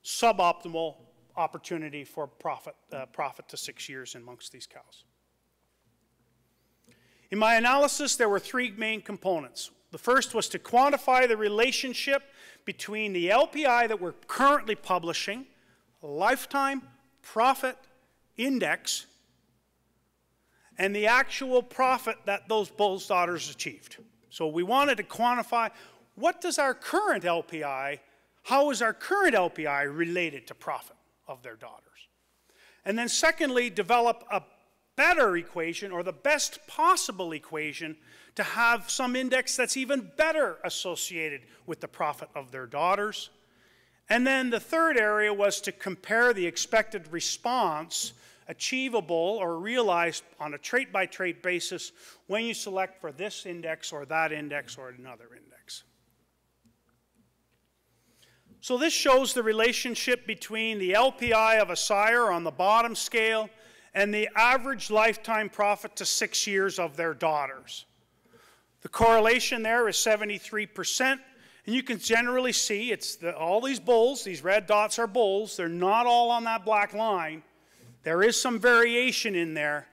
suboptimal opportunity for profit, uh, profit to six years amongst these cows. In my analysis, there were three main components. The first was to quantify the relationship between the LPI that we're currently publishing, lifetime profit index, and the actual profit that those bulls' daughters achieved. So we wanted to quantify what does our current LPI, how is our current LPI related to profit? Of their daughters. And then, secondly, develop a better equation or the best possible equation to have some index that's even better associated with the profit of their daughters. And then the third area was to compare the expected response achievable or realized on a trait by trait basis when you select for this index or that index or another index. So this shows the relationship between the LPI of a sire on the bottom scale and the average lifetime profit to six years of their daughters. The correlation there is 73%, and you can generally see it's the, all these bulls, these red dots are bulls, they're not all on that black line. There is some variation in there,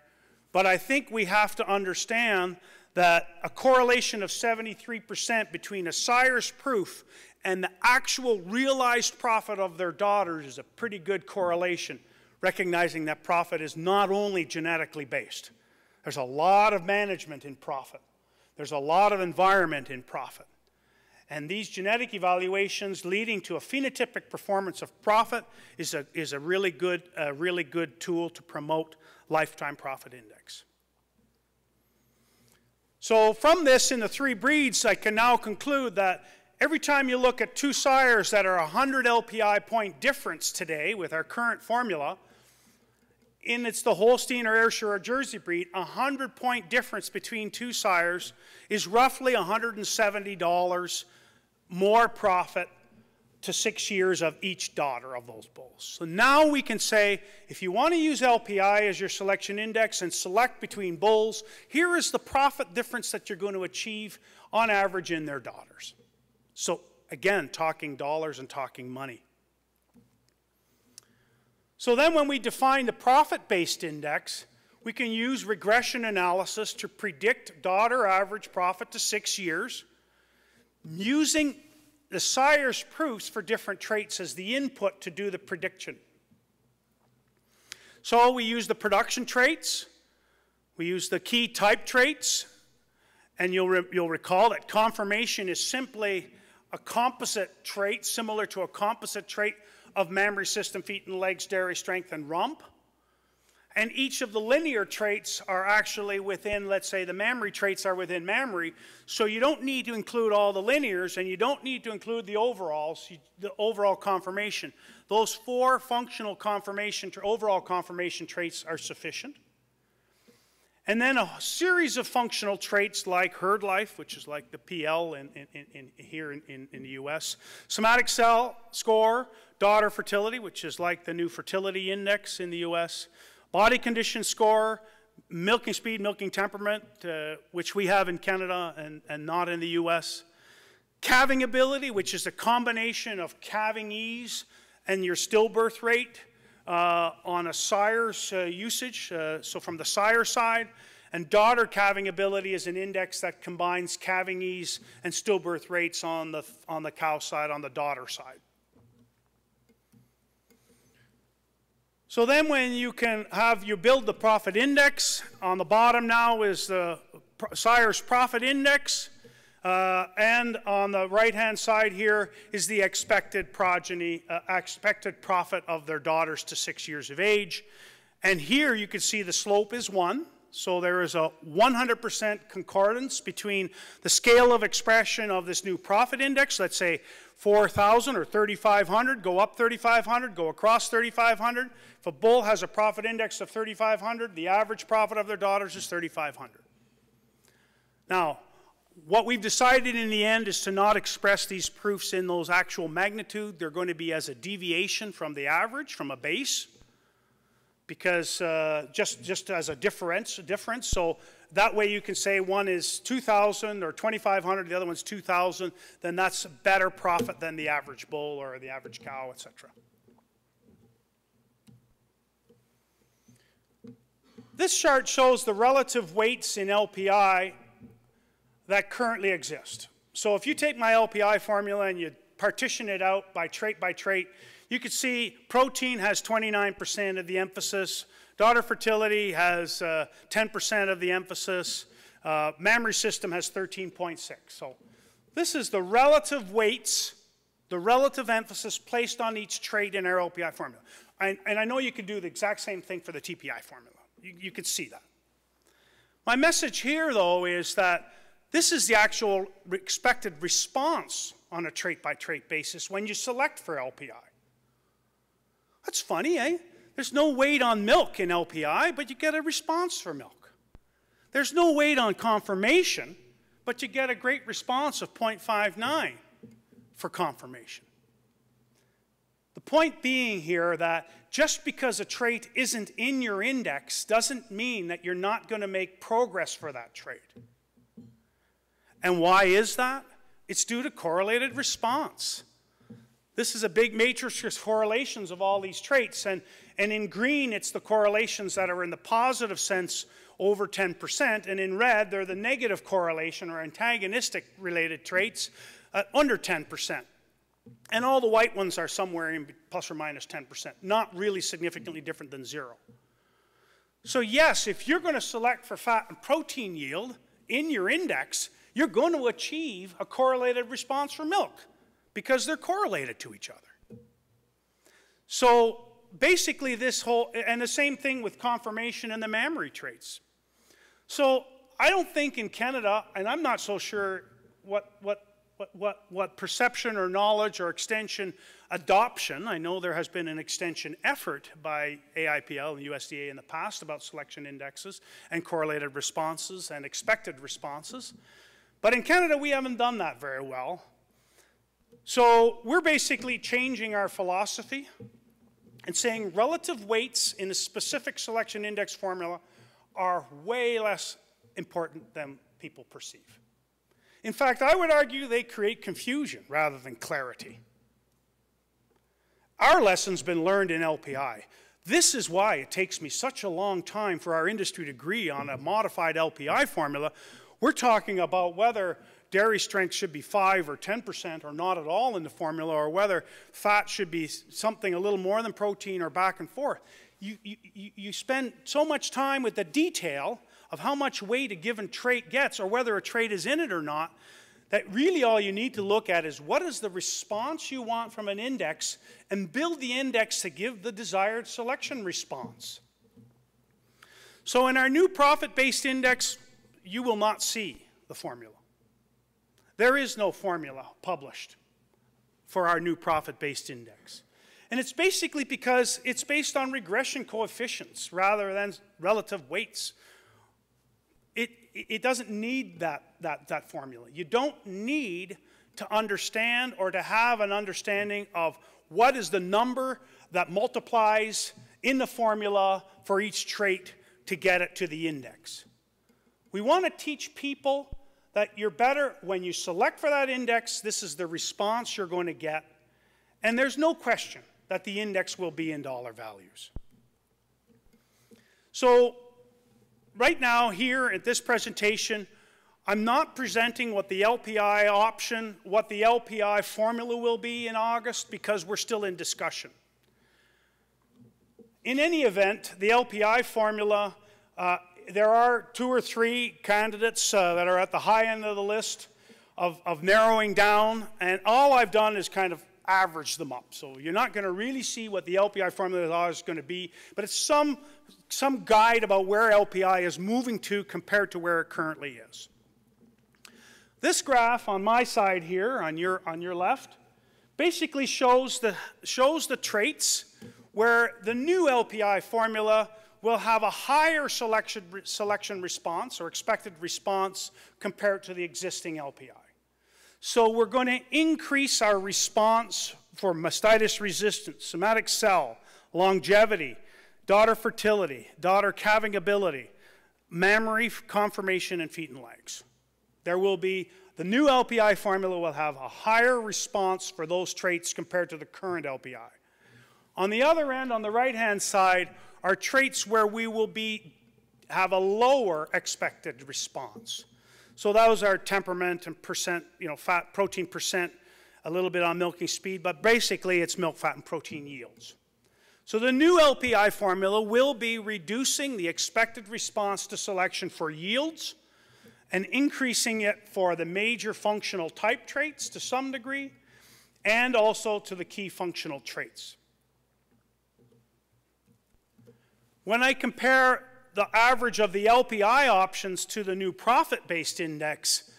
but I think we have to understand that a correlation of 73% between a sire's proof and the actual realized profit of their daughters is a pretty good correlation, recognizing that profit is not only genetically based. There's a lot of management in profit. There's a lot of environment in profit. And these genetic evaluations leading to a phenotypic performance of profit is a, is a, really, good, really good tool to promote lifetime profit index. So from this in the three breeds, I can now conclude that Every time you look at two sires that are 100 LPI point difference today with our current formula, and it's the Holstein or Ayrshire or Jersey breed, a 100 point difference between two sires is roughly $170 more profit to six years of each daughter of those bulls. So now we can say, if you want to use LPI as your selection index and select between bulls, here is the profit difference that you're going to achieve on average in their daughters. So again, talking dollars and talking money. So then when we define the profit-based index, we can use regression analysis to predict daughter average profit to six years using the sire's proofs for different traits as the input to do the prediction. So we use the production traits, we use the key type traits, and you'll, re you'll recall that conformation is simply a composite trait similar to a composite trait of mammary system, feet and legs, dairy strength, and rump. And each of the linear traits are actually within, let's say the mammary traits are within mammary, so you don't need to include all the linears and you don't need to include the overalls, the overall conformation. Those four functional conformation, to overall conformation traits are sufficient. And then a series of functional traits like herd life, which is like the PL in, in, in, here in, the US, somatic cell score, daughter fertility, which is like the new fertility index in the US, body condition score, milking speed, milking temperament, uh, which we have in Canada and, and not in the US, calving ability, which is a combination of calving ease and your stillbirth rate uh, on a sire's uh, usage, uh, so from the sire side, and daughter calving ability is an index that combines calving ease and stillbirth rates on the, on the cow side, on the daughter side. So then when you can have, you build the profit index, on the bottom now is the sire's profit index, uh, and on the right-hand side here is the expected progeny, uh, expected profit of their daughters to six years of age. And here you can see the slope is one. So there is a 100% concordance between the scale of expression of this new profit index, let's say 4,000 or 3,500, go up 3,500, go across 3,500. If a bull has a profit index of 3,500, the average profit of their daughters is 3,500. Now, what we've decided in the end is to not express these proofs in those actual magnitude. They're going to be as a deviation from the average, from a base, because uh, just, just as a difference, a difference. So that way you can say one is 2,000 or 2,500, the other one's 2,000, then that's a better profit than the average bull or the average cow, etc. This chart shows the relative weights in LPI that currently exist. So if you take my LPI formula and you partition it out by trait by trait, you can see protein has 29% of the emphasis, daughter fertility has 10% uh, of the emphasis, uh, mammary system has 13.6. So this is the relative weights, the relative emphasis placed on each trait in our LPI formula. And, and I know you could do the exact same thing for the TPI formula. You, you could see that. My message here, though, is that this is the actual expected response on a trait by trait basis when you select for LPI. That's funny, eh? There's no weight on milk in LPI, but you get a response for milk. There's no weight on conformation, but you get a great response of 0.59 for conformation. The point being here that just because a trait isn't in your index doesn't mean that you're not going to make progress for that trait. And why is that? It's due to correlated response. This is a big matrix of correlations of all these traits. And, and in green, it's the correlations that are in the positive sense over 10%. And in red, they're the negative correlation or antagonistic related traits at under 10%. And all the white ones are somewhere in plus or minus 10%, not really significantly different than zero. So yes, if you're going to select for fat and protein yield in your index, you're going to achieve a correlated response for milk because they're correlated to each other. So basically this whole, and the same thing with conformation and the mammary traits. So I don't think in Canada, and I'm not so sure what, what, what, what, what perception or knowledge or extension adoption, I know there has been an extension effort by AIPL and USDA in the past about selection indexes and correlated responses and expected responses. But in Canada, we haven't done that very well. So we're basically changing our philosophy and saying relative weights in a specific selection index formula are way less important than people perceive. In fact, I would argue they create confusion rather than clarity. Our lesson's been learned in LPI. This is why it takes me such a long time for our industry to agree on a modified LPI formula we're talking about whether dairy strength should be 5 or 10% or not at all in the formula, or whether fat should be something a little more than protein or back and forth. you, you, you spend so much time with the detail of how much weight a given trait gets or whether a trait is in it or not, that really all you need to look at is what is the response you want from an index and build the index to give the desired selection response. So in our new profit-based index, you will not see the formula. There is no formula published for our new profit-based index. And it's basically because it's based on regression coefficients rather than relative weights it, it doesn't need that, that, that formula. You don't need to understand or to have an understanding of what is the number that multiplies in the formula for each trait to get it to the index. We want to teach people that you're better when you select for that index, this is the response you're going to get. And there's no question that the index will be in dollar values. So right now here at this presentation, I'm not presenting what the LPI option, what the LPI formula will be in August because we're still in discussion. In any event, the LPI formula, uh, there are two or three candidates uh, that are at the high end of the list of, of narrowing down, and all I've done is kind of average them up. So you're not going to really see what the LPI formula is going to be, but it's some some guide about where LPI is moving to compared to where it currently is. This graph on my side here, on your, on your left, basically shows the, shows the traits where the new LPI formula will have a higher selection, selection response or expected response compared to the existing LPI. So we're going to increase our response for mastitis resistance, somatic cell, longevity, daughter fertility, daughter calving ability, mammary conformation, and feet and legs. There will be, the new LPI formula will have a higher response for those traits compared to the current LPI. On the other end, on the right-hand side, are traits where we will be, have a lower expected response. So those are temperament and percent, you know, fat, protein percent, a little bit on milking speed, but basically it's milk, fat, and protein yields. So the new LPI formula will be reducing the expected response to selection for yields and increasing it for the major functional type traits to some degree and also to the key functional traits. When I compare the average of the LPI options to the new profit-based index,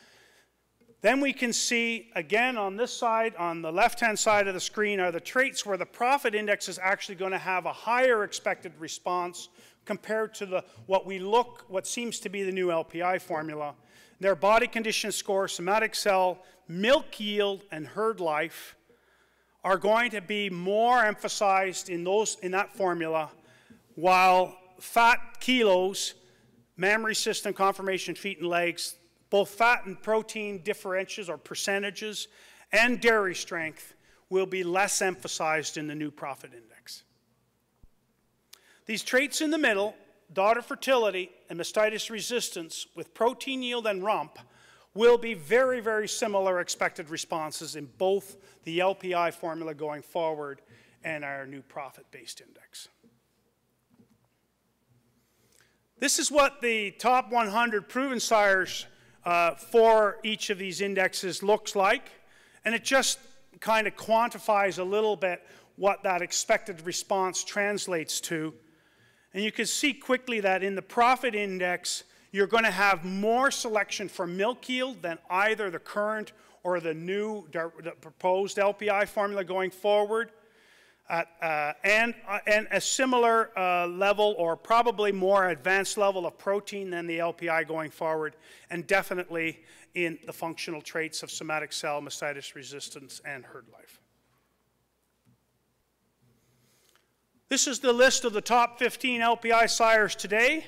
then we can see, again, on this side, on the left-hand side of the screen, are the traits where the profit index is actually going to have a higher expected response compared to the, what we look, what seems to be the new LPI formula. Their body condition score, somatic cell, milk yield, and herd life are going to be more emphasized in, those, in that formula, while fat kilos, mammary system conformation, feet and legs, both fat and protein differentials or percentages and dairy strength will be less emphasized in the new profit index. These traits in the middle, daughter fertility and mastitis resistance with protein yield and rump, will be very, very similar expected responses in both the LPI formula going forward and our new profit-based index. This is what the top 100 proven sires uh, for each of these indexes looks like. And it just kind of quantifies a little bit what that expected response translates to. And you can see quickly that in the profit index, you're going to have more selection for milk yield than either the current or the new proposed LPI formula going forward uh, and, uh, and a similar uh, level or probably more advanced level of protein than the LPI going forward, and definitely in the functional traits of somatic cell, mastitis resistance, and herd life. This is the list of the top 15 LPI sires today,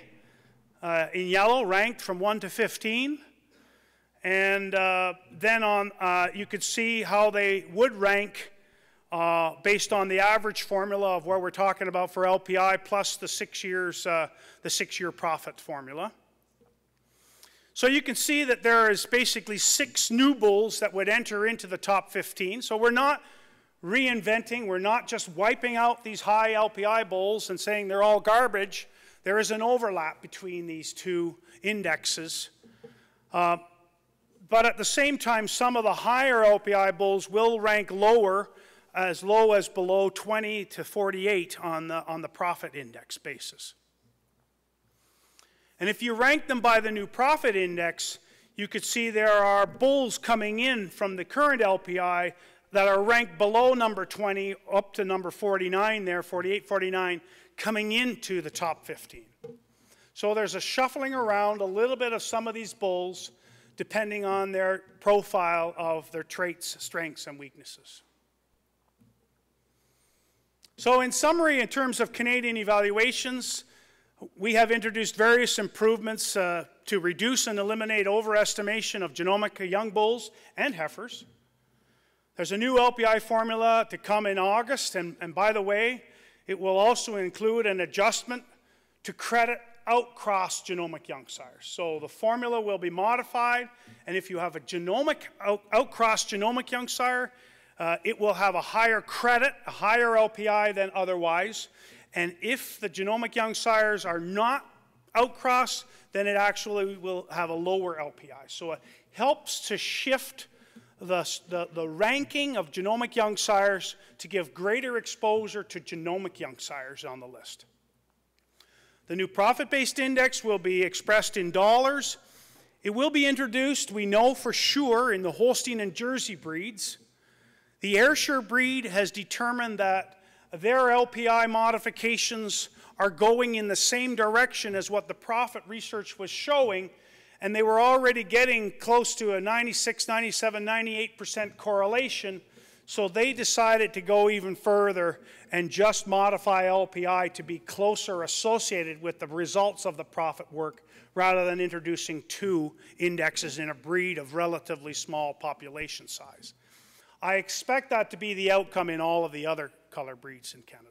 uh, in yellow, ranked from 1 to 15. And uh, then on, uh, you could see how they would rank uh, based on the average formula of what we're talking about for LPI plus the six years, uh, the six-year profit formula. So you can see that there is basically six new bulls that would enter into the top 15. So we're not, reinventing. We're not just wiping out these high LPI bulls and saying they're all garbage. There is an overlap between these two indexes. Uh, but at the same time, some of the higher LPI bulls will rank lower, as low as below 20 to 48 on the, on the profit index basis. And if you rank them by the new profit index, you could see there are bulls coming in from the current LPI that are ranked below number 20 up to number 49 there, 48, 49, coming into the top 15. So there's a shuffling around a little bit of some of these bulls depending on their profile of their traits, strengths, and weaknesses. So in summary, in terms of Canadian evaluations, we have introduced various improvements uh, to reduce and eliminate overestimation of genomic young bulls and heifers. There's a new LPI formula to come in August, and, and by the way, it will also include an adjustment to credit outcross genomic young sires. So the formula will be modified, and if you have a genomic out, outcross genomic young sire, uh, it will have a higher credit, a higher LPI than otherwise. And if the genomic young sires are not outcrossed, then it actually will have a lower LPI. So it helps to shift the, the, the, ranking of genomic young sires to give greater exposure to genomic young sires on the list. The new profit-based index will be expressed in dollars. It will be introduced, we know for sure, in the Holstein and Jersey breeds. The Ayrshire breed has determined that their LPI modifications are going in the same direction as what the profit research was showing, and they were already getting close to a 96, 97, 98% correlation. So they decided to go even further and just modify LPI to be closer associated with the results of the profit work rather than introducing two indexes in a breed of relatively small population size. I expect that to be the outcome in all of the other color breeds in Canada.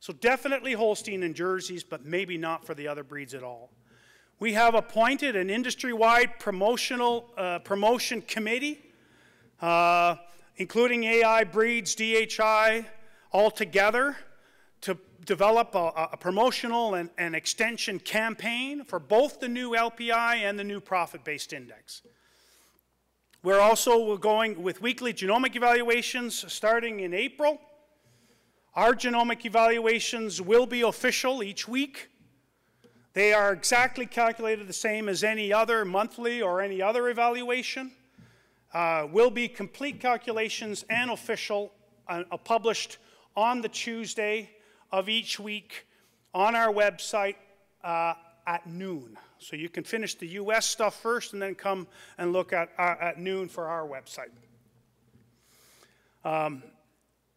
So definitely Holstein and Jerseys, but maybe not for the other breeds at all. We have appointed an industry-wide promotional uh, promotion committee, uh, including AI breeds, DHI, all together to develop a, a promotional and, and, extension campaign for both the new LPI and the new profit-based index. We're also going with weekly genomic evaluations starting in April. Our genomic evaluations will be official each week. They are exactly calculated the same as any other monthly or any other evaluation. Uh, will be complete calculations and official, uh, published on the Tuesday of each week on our website uh, at noon. So you can finish the US stuff first and then come and look at, uh, at noon for our website. Um,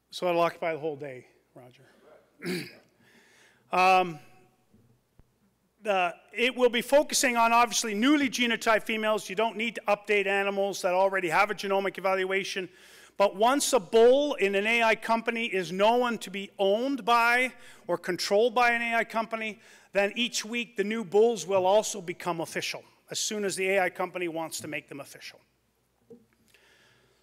so it'll occupy the whole day, Roger. um, it will be focusing on obviously newly genotyped females. You don't need to update animals that already have a genomic evaluation. But once a bull in an AI company is known to be owned by or controlled by an AI company, then each week the new bulls will also become official as soon as the AI company wants to make them official.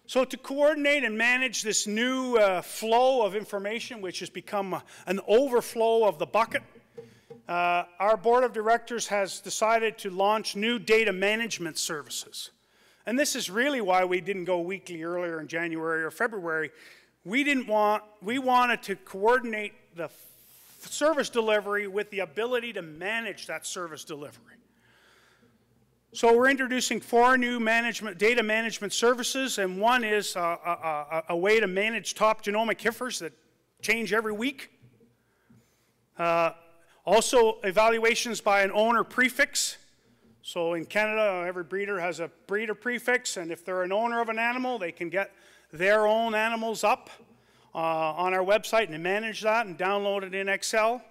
So to coordinate and manage this new uh, flow of information, which has become uh, an overflow of the bucket, uh, our board of directors has decided to launch new data management services. And this is really why we didn't go weekly earlier in January or February. We didn't want, we wanted to coordinate the service delivery with the ability to manage that service delivery. So we're introducing four new management, data management services, and one is a, a, a way to manage top genomic heifers that change every week. Uh, also, evaluations by an owner prefix. So in Canada, every breeder has a breeder prefix, and if they're an owner of an animal, they can get their own animals up on our website and manage that and download it in Excel.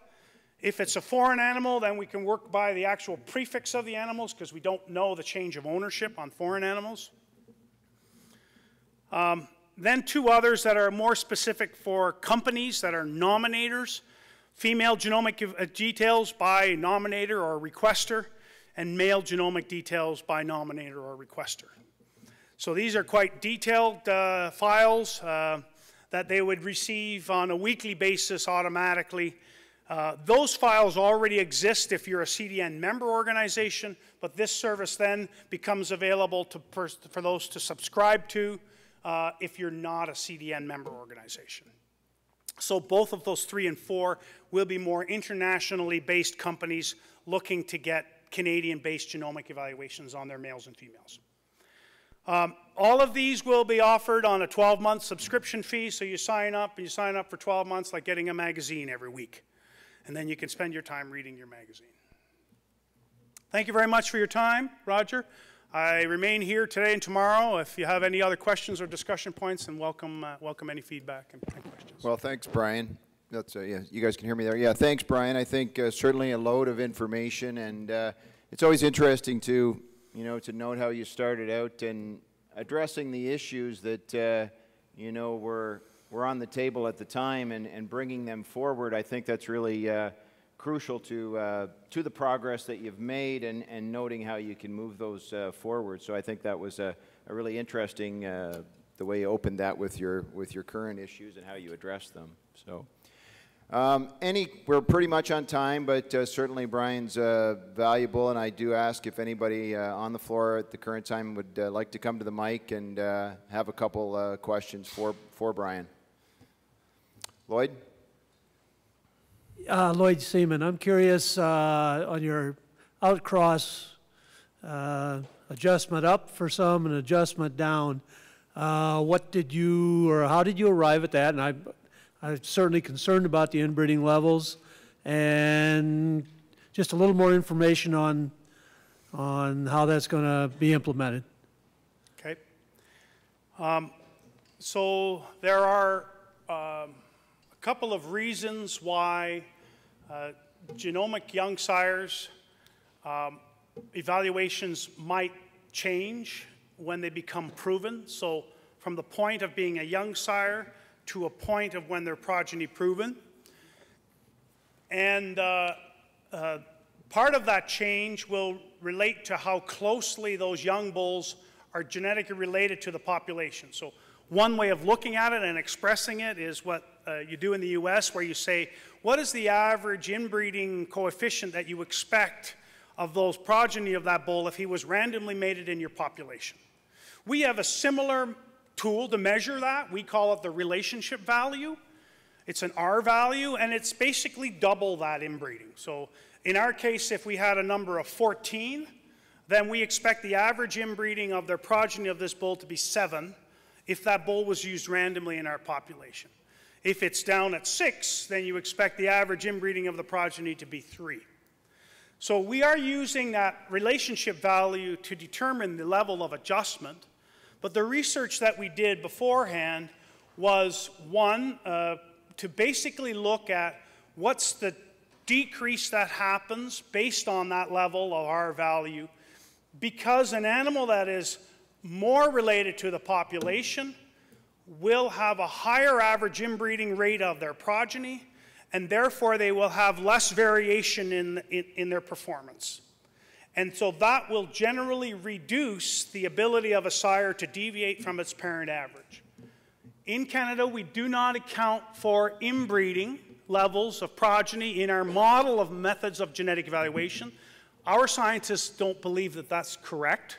If it's a foreign animal, then we can work by the actual prefix of the animals because we don't know the change of ownership on foreign animals. Um, then two others that are more specific for companies that are nominators female genomic uh, details by nominator or requester, and male genomic details by nominator or requester. So these are quite detailed uh, files uh, that they would receive on a weekly basis automatically. Uh, those files already exist if you're a CDN member organization, but this service then becomes available to for those to subscribe to uh, if you're not a CDN member organization. So both of those three and four will be more internationally based companies looking to get Canadian-based genomic evaluations on their males and females. Um, all of these will be offered on a 12-month subscription fee, so you sign up, and you sign up for 12 months like getting a magazine every week. And then you can spend your time reading your magazine. Thank you very much for your time, Roger. I remain here today and tomorrow. If you have any other questions or discussion points, and welcome, uh, welcome any feedback and, and, questions. Well, thanks, Brian. That's uh, yeah. You guys can hear me there. Yeah, thanks, Brian. I think uh, certainly a load of information, and uh, it's always interesting to you know to note how you started out and addressing the issues that uh, you know were were on the table at the time and, and bringing them forward. I think that's really uh, crucial to, uh, to the progress that you've made and, and noting how you can move those uh, forward. So I think that was a, a really interesting, uh, the way you opened that with your, with your current issues and how you address them. So. Um, any, we're pretty much on time, but uh, certainly Brian's uh, valuable, and I do ask if anybody uh, on the floor at the current time would uh, like to come to the mic and uh, have a couple uh, questions for, for Brian. Lloyd? Lloyd Seaman, I'm curious on your outcross adjustment up for some and adjustment down. What did you, or how did you arrive at that? And I, I'm certainly concerned about the inbreeding levels, and just a little more information on on how that's going to be implemented. Okay. Um, so there are um, a couple of reasons why uh, genomic young sires um, evaluations might change when they become proven. So from the point of being a young sire to a point of when their progeny proven. And uh, uh, part of that change will relate to how closely those young bulls are genetically related to the population. So one way of looking at it and expressing it is what uh, you do in the US, where you say, what is the average inbreeding coefficient that you expect of those progeny of that bull if he was randomly mated in your population? We have a similar tool to measure that. We call it the relationship value. It's an R value, and it's basically double that inbreeding. So in our case, if we had a number of 14, then we expect the average inbreeding of their progeny of this bull to be 7 if that bull was used randomly in our population. If it's down at six, then you expect the average inbreeding of the progeny to be three. So we are using that relationship value to determine the level of adjustment. But the research that we did beforehand was one, uh, to basically look at what's the decrease that happens based on that level of R value. Because an animal that is more related to the population will have a higher average inbreeding rate of their progeny, and therefore they will have less variation in, in, in, their performance. And so that will generally reduce the ability of a sire to deviate from its parent average. In Canada, we do not account for inbreeding levels of progeny in our model of methods of genetic evaluation. Our scientists don't believe that that's correct.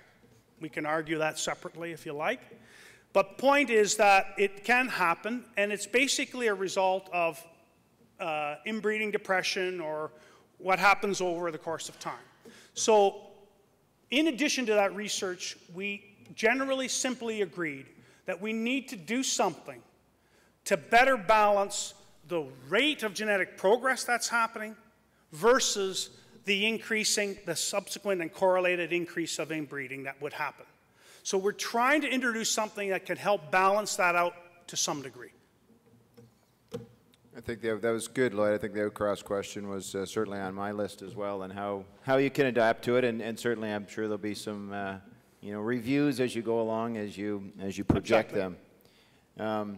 We can argue that separately if you like. But the point is that it can happen, and it's basically a result of uh, inbreeding depression or what happens over the course of time. So in addition to that research, we generally simply agreed that we need to do something to better balance the rate of genetic progress that's happening versus the increasing, the subsequent and correlated increase of inbreeding that would happen. So we're trying to introduce something that can help balance that out to some degree. I think that, that was good, Lloyd. I think the outcross question was uh, certainly on my list as well, and how, how you can adapt to it, and, and certainly I'm sure there'll be some uh, you know reviews as you go along as you as you project exactly. them. Um,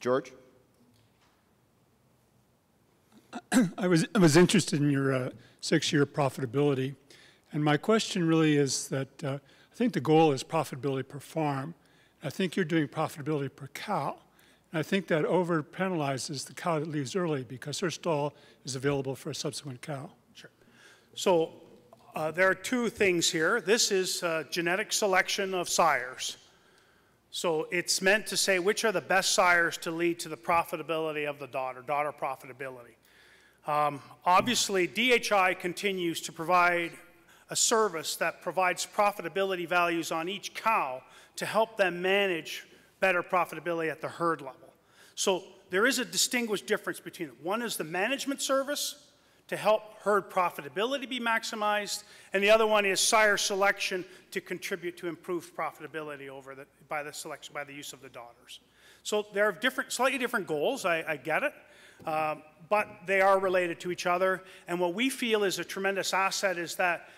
George, I was I was interested in your uh, six-year profitability, and my question really is that uh, I think the goal is profitability per farm. I think you're doing profitability per cow. And I think that over penalizes the cow that leaves early because her stall is available for a subsequent cow. Sure. So uh, there are two things here. This is uh, genetic selection of sires. So it's meant to say which are the best sires to lead to the profitability of the daughter, daughter profitability. Um, obviously, DHI continues to provide a service that provides profitability values on each cow to help them manage better profitability at the herd level. So there is a distinguished difference between it. One is the management service to help herd profitability be maximized, and the other one is sire selection to contribute to improved profitability over the, by the selection, by the use of the daughters. So there are different, slightly different goals, I, I get it, um, but they are related to each other. And what we feel is a tremendous asset is that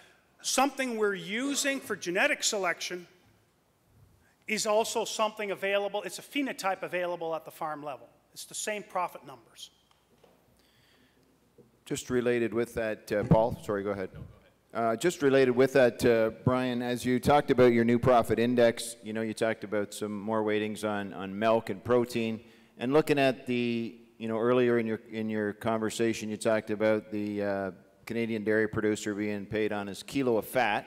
something we're using for genetic selection is also something available, it's a phenotype available at the farm level. It's the same profit numbers. Just related with that, uh, Paul, sorry, go ahead. Uh, just related with that, uh, Brian, as you talked about your new profit index, you know, you talked about some more weightings on, on milk and protein. And looking at the, you know, earlier in your, in your conversation, you talked about the uh, Canadian dairy producer being paid on his kilo of fat.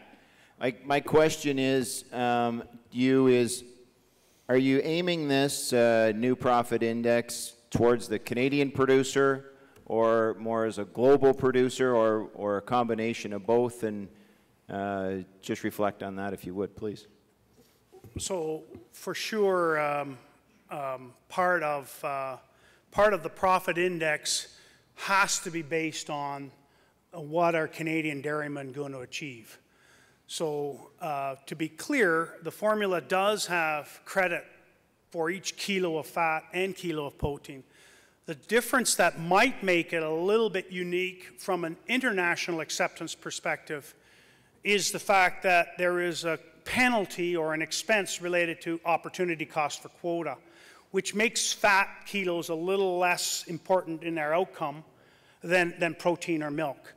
My, my question is, um, you is, are you aiming this uh, new profit index towards the Canadian producer or more as a global producer or, or a combination of both? And uh, just reflect on that if you would, please. So for sure, um, um, part of uh, part of the profit index has to be based on what are Canadian dairymen going to achieve. So uh, to be clear, the formula does have credit for each kilo of fat and kilo of protein. The difference that might make it a little bit unique from an international acceptance perspective is the fact that there is a penalty or an expense related to opportunity cost for quota, which makes fat kilos a little less important in their outcome than, than protein or milk.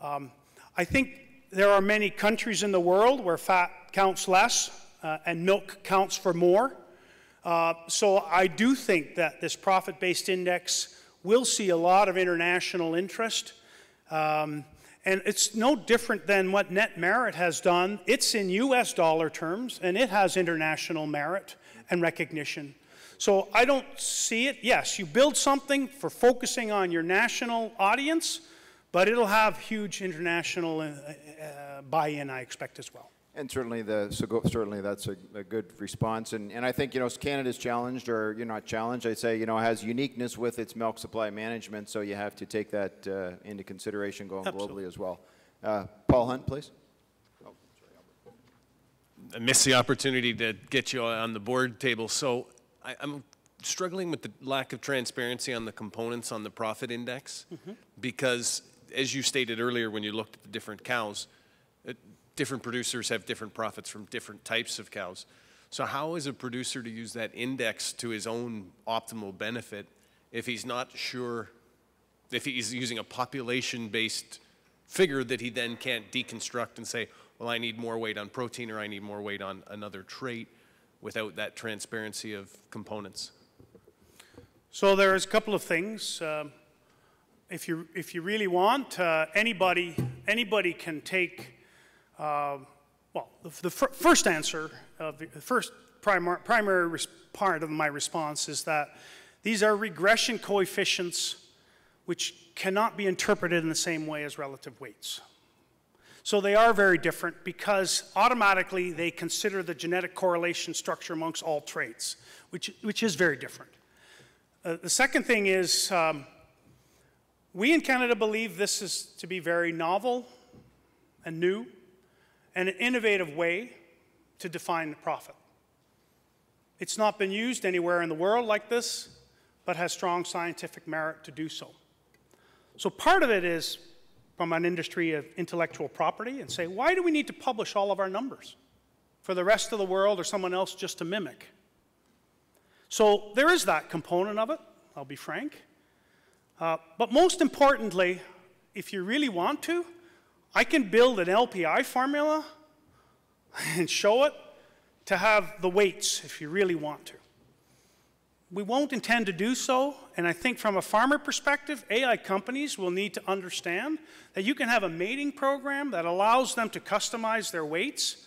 Um, I think there are many countries in the world where fat counts less uh, and milk counts for more. Uh, so I do think that this profit-based index will see a lot of international interest. Um, and it's no different than what net merit has done. It's in US dollar terms, and it has international merit and recognition. So I don't see it. Yes, you build something for focusing on your national audience, but it'll have huge international uh, buy-in, I expect, as well. And certainly, the, so certainly that's a, a, good response. And, and I think, you know, Canada's challenged, or you're not challenged, I'd say, you know, has uniqueness with its milk supply management, so you have to take that uh, into consideration going Absolutely. globally as well. Uh, Paul Hunt, please. Oh, sorry, I missed the opportunity to get you on the board table. So I, am struggling with the lack of transparency on the components on the profit index mm -hmm. because as you stated earlier, when you looked at the different cows, uh, different producers have different profits from different types of cows. So how is a producer to use that index to his own optimal benefit if he's not sure, if he's using a population-based figure that he then can't deconstruct and say, well, I need more weight on protein or I need more weight on another trait without that transparency of components? So there's a couple of things. Um, if you, if you really want, uh, anybody, anybody can take, uh, well, the, the first answer, of the first primar primary part of my response is that these are regression coefficients which cannot be interpreted in the same way as relative weights. So they are very different because automatically they consider the genetic correlation structure amongst all traits, which, which is very different. Uh, the second thing is um, we in Canada believe this is to be very novel and new and an innovative way to define the profit. It's not been used anywhere in the world like this, but has strong scientific merit to do so. So part of it is from an industry of intellectual property and say, why do we need to publish all of our numbers for the rest of the world or someone else just to mimic? So there is that component of it, I'll be frank. Uh, but most importantly, if you really want to, I can build an LPI formula and show it to have the weights if you really want to. We won't intend to do so, and I think from a farmer perspective, AI companies will need to understand that you can have a mating program that allows them to customize their weights,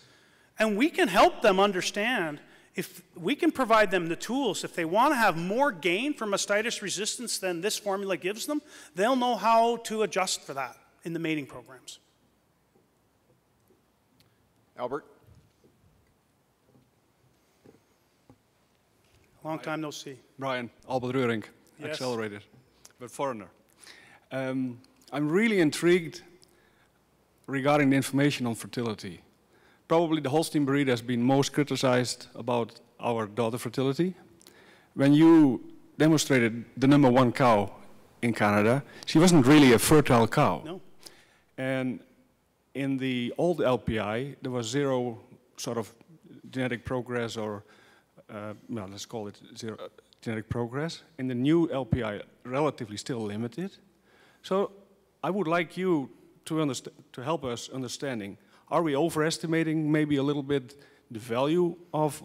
and we can help them understand if we can provide them the tools, if they want to have more gain from mastitis resistance than this formula gives them, they'll know how to adjust for that in the mating programs. Albert? Long time no see. Brian, Albert Reuring, Yes. Accelerated, but foreigner. Um, I'm really intrigued regarding the information on fertility. Probably the Holstein breed has been most criticized about our daughter fertility. When you demonstrated the number one cow in Canada, she wasn't really a fertile cow. No? And in the old LPI, there was zero sort of genetic progress or, uh, well, let's call it zero uh, genetic progress. In the new LPI, relatively still limited. So I would like you to, to help us understanding, are we overestimating maybe a little bit the value of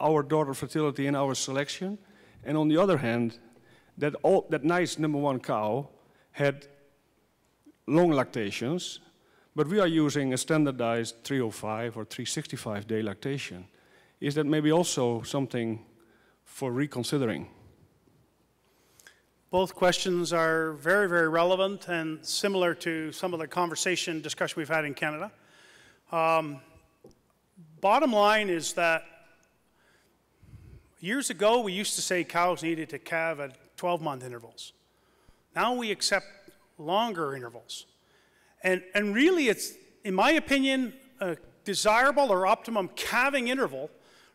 our daughter fertility in our selection? And on the other hand, that, all, that nice number one cow had long lactations, but we are using a standardized 305 or 365 day lactation. Is that maybe also something for reconsidering? Both questions are very, very relevant and similar to some of the conversation discussion we've had in Canada. Um, bottom line is that years ago we used to say cows needed to calve at 12 month intervals. Now we accept longer intervals. And, and really, it's, in my opinion, a desirable or optimum calving interval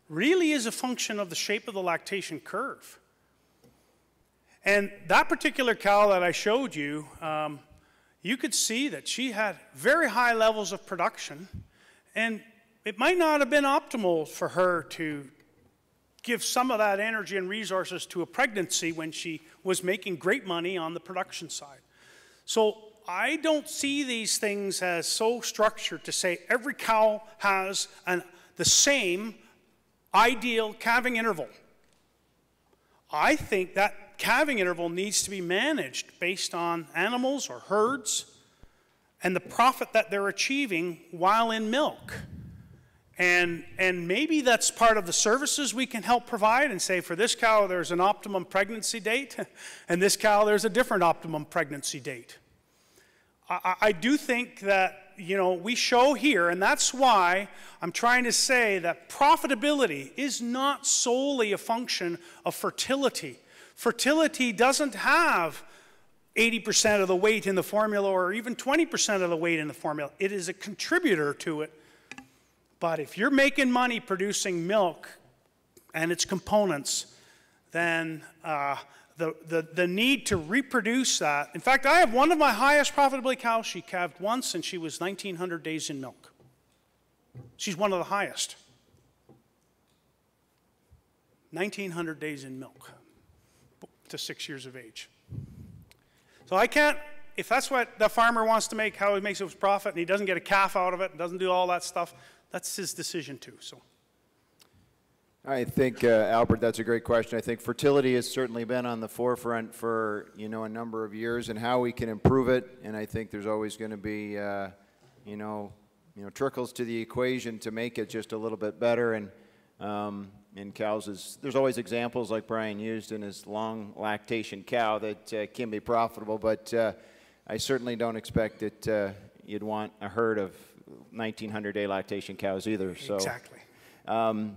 really is a function of the shape of the lactation curve. And that particular cow that I showed you, um, you could see that she had very high levels of production, and it might not have been optimal for her to give some of that energy and resources to a pregnancy when she was making great money on the production side. So I don't see these things as so structured to say every cow has an, the same ideal calving interval. I think that calving interval needs to be managed based on animals or herds and the profit that they're achieving while in milk. And, and maybe that's part of the services we can help provide and say for this cow there's an optimum pregnancy date, and this cow there's a different optimum pregnancy date. I, I do think that you know we show here, and that's why I'm trying to say that profitability is not solely a function of fertility. Fertility doesn't have 80% of the weight in the formula or even 20% of the weight in the formula. It is a contributor to it. But if you're making money producing milk and its components, then uh, the, the, the need to reproduce that. In fact, I have one of my highest profitability cows. She calved once and she was 1,900 days in milk. She's one of the highest. 1,900 days in milk to six years of age. So I can't, if that's what the farmer wants to make, how he makes his profit, and he doesn't get a calf out of it, and doesn't do all that stuff, that's his decision too. So. I think, uh, Albert, that's a great question. I think fertility has certainly been on the forefront for, you know, a number of years and how we can improve it. And I think there's always going to be, uh, you know, you know, trickles to the equation to make it just a little bit better. And um, in cows, is, there's always examples like Brian used in his long lactation cow that uh, can be profitable. But uh, I certainly don't expect that uh, you'd want a herd of 1,900 day lactation cows either. So Exactly. Um,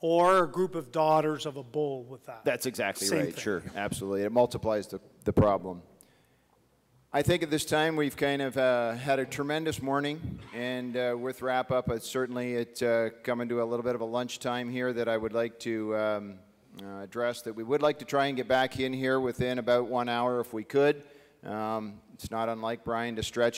or a group of daughters of a bull with that. That's exactly Same right. thing. Sure, absolutely. It multiplies the, the problem. I think at this time we've kind of uh, had a tremendous morning, and uh, with wrap up, it's certainly it's uh, coming to a little bit of a lunchtime here that I would like to um, uh, address. That we would like to try and get back in here within about one hour if we could. Um, it's not unlike Brian to stretch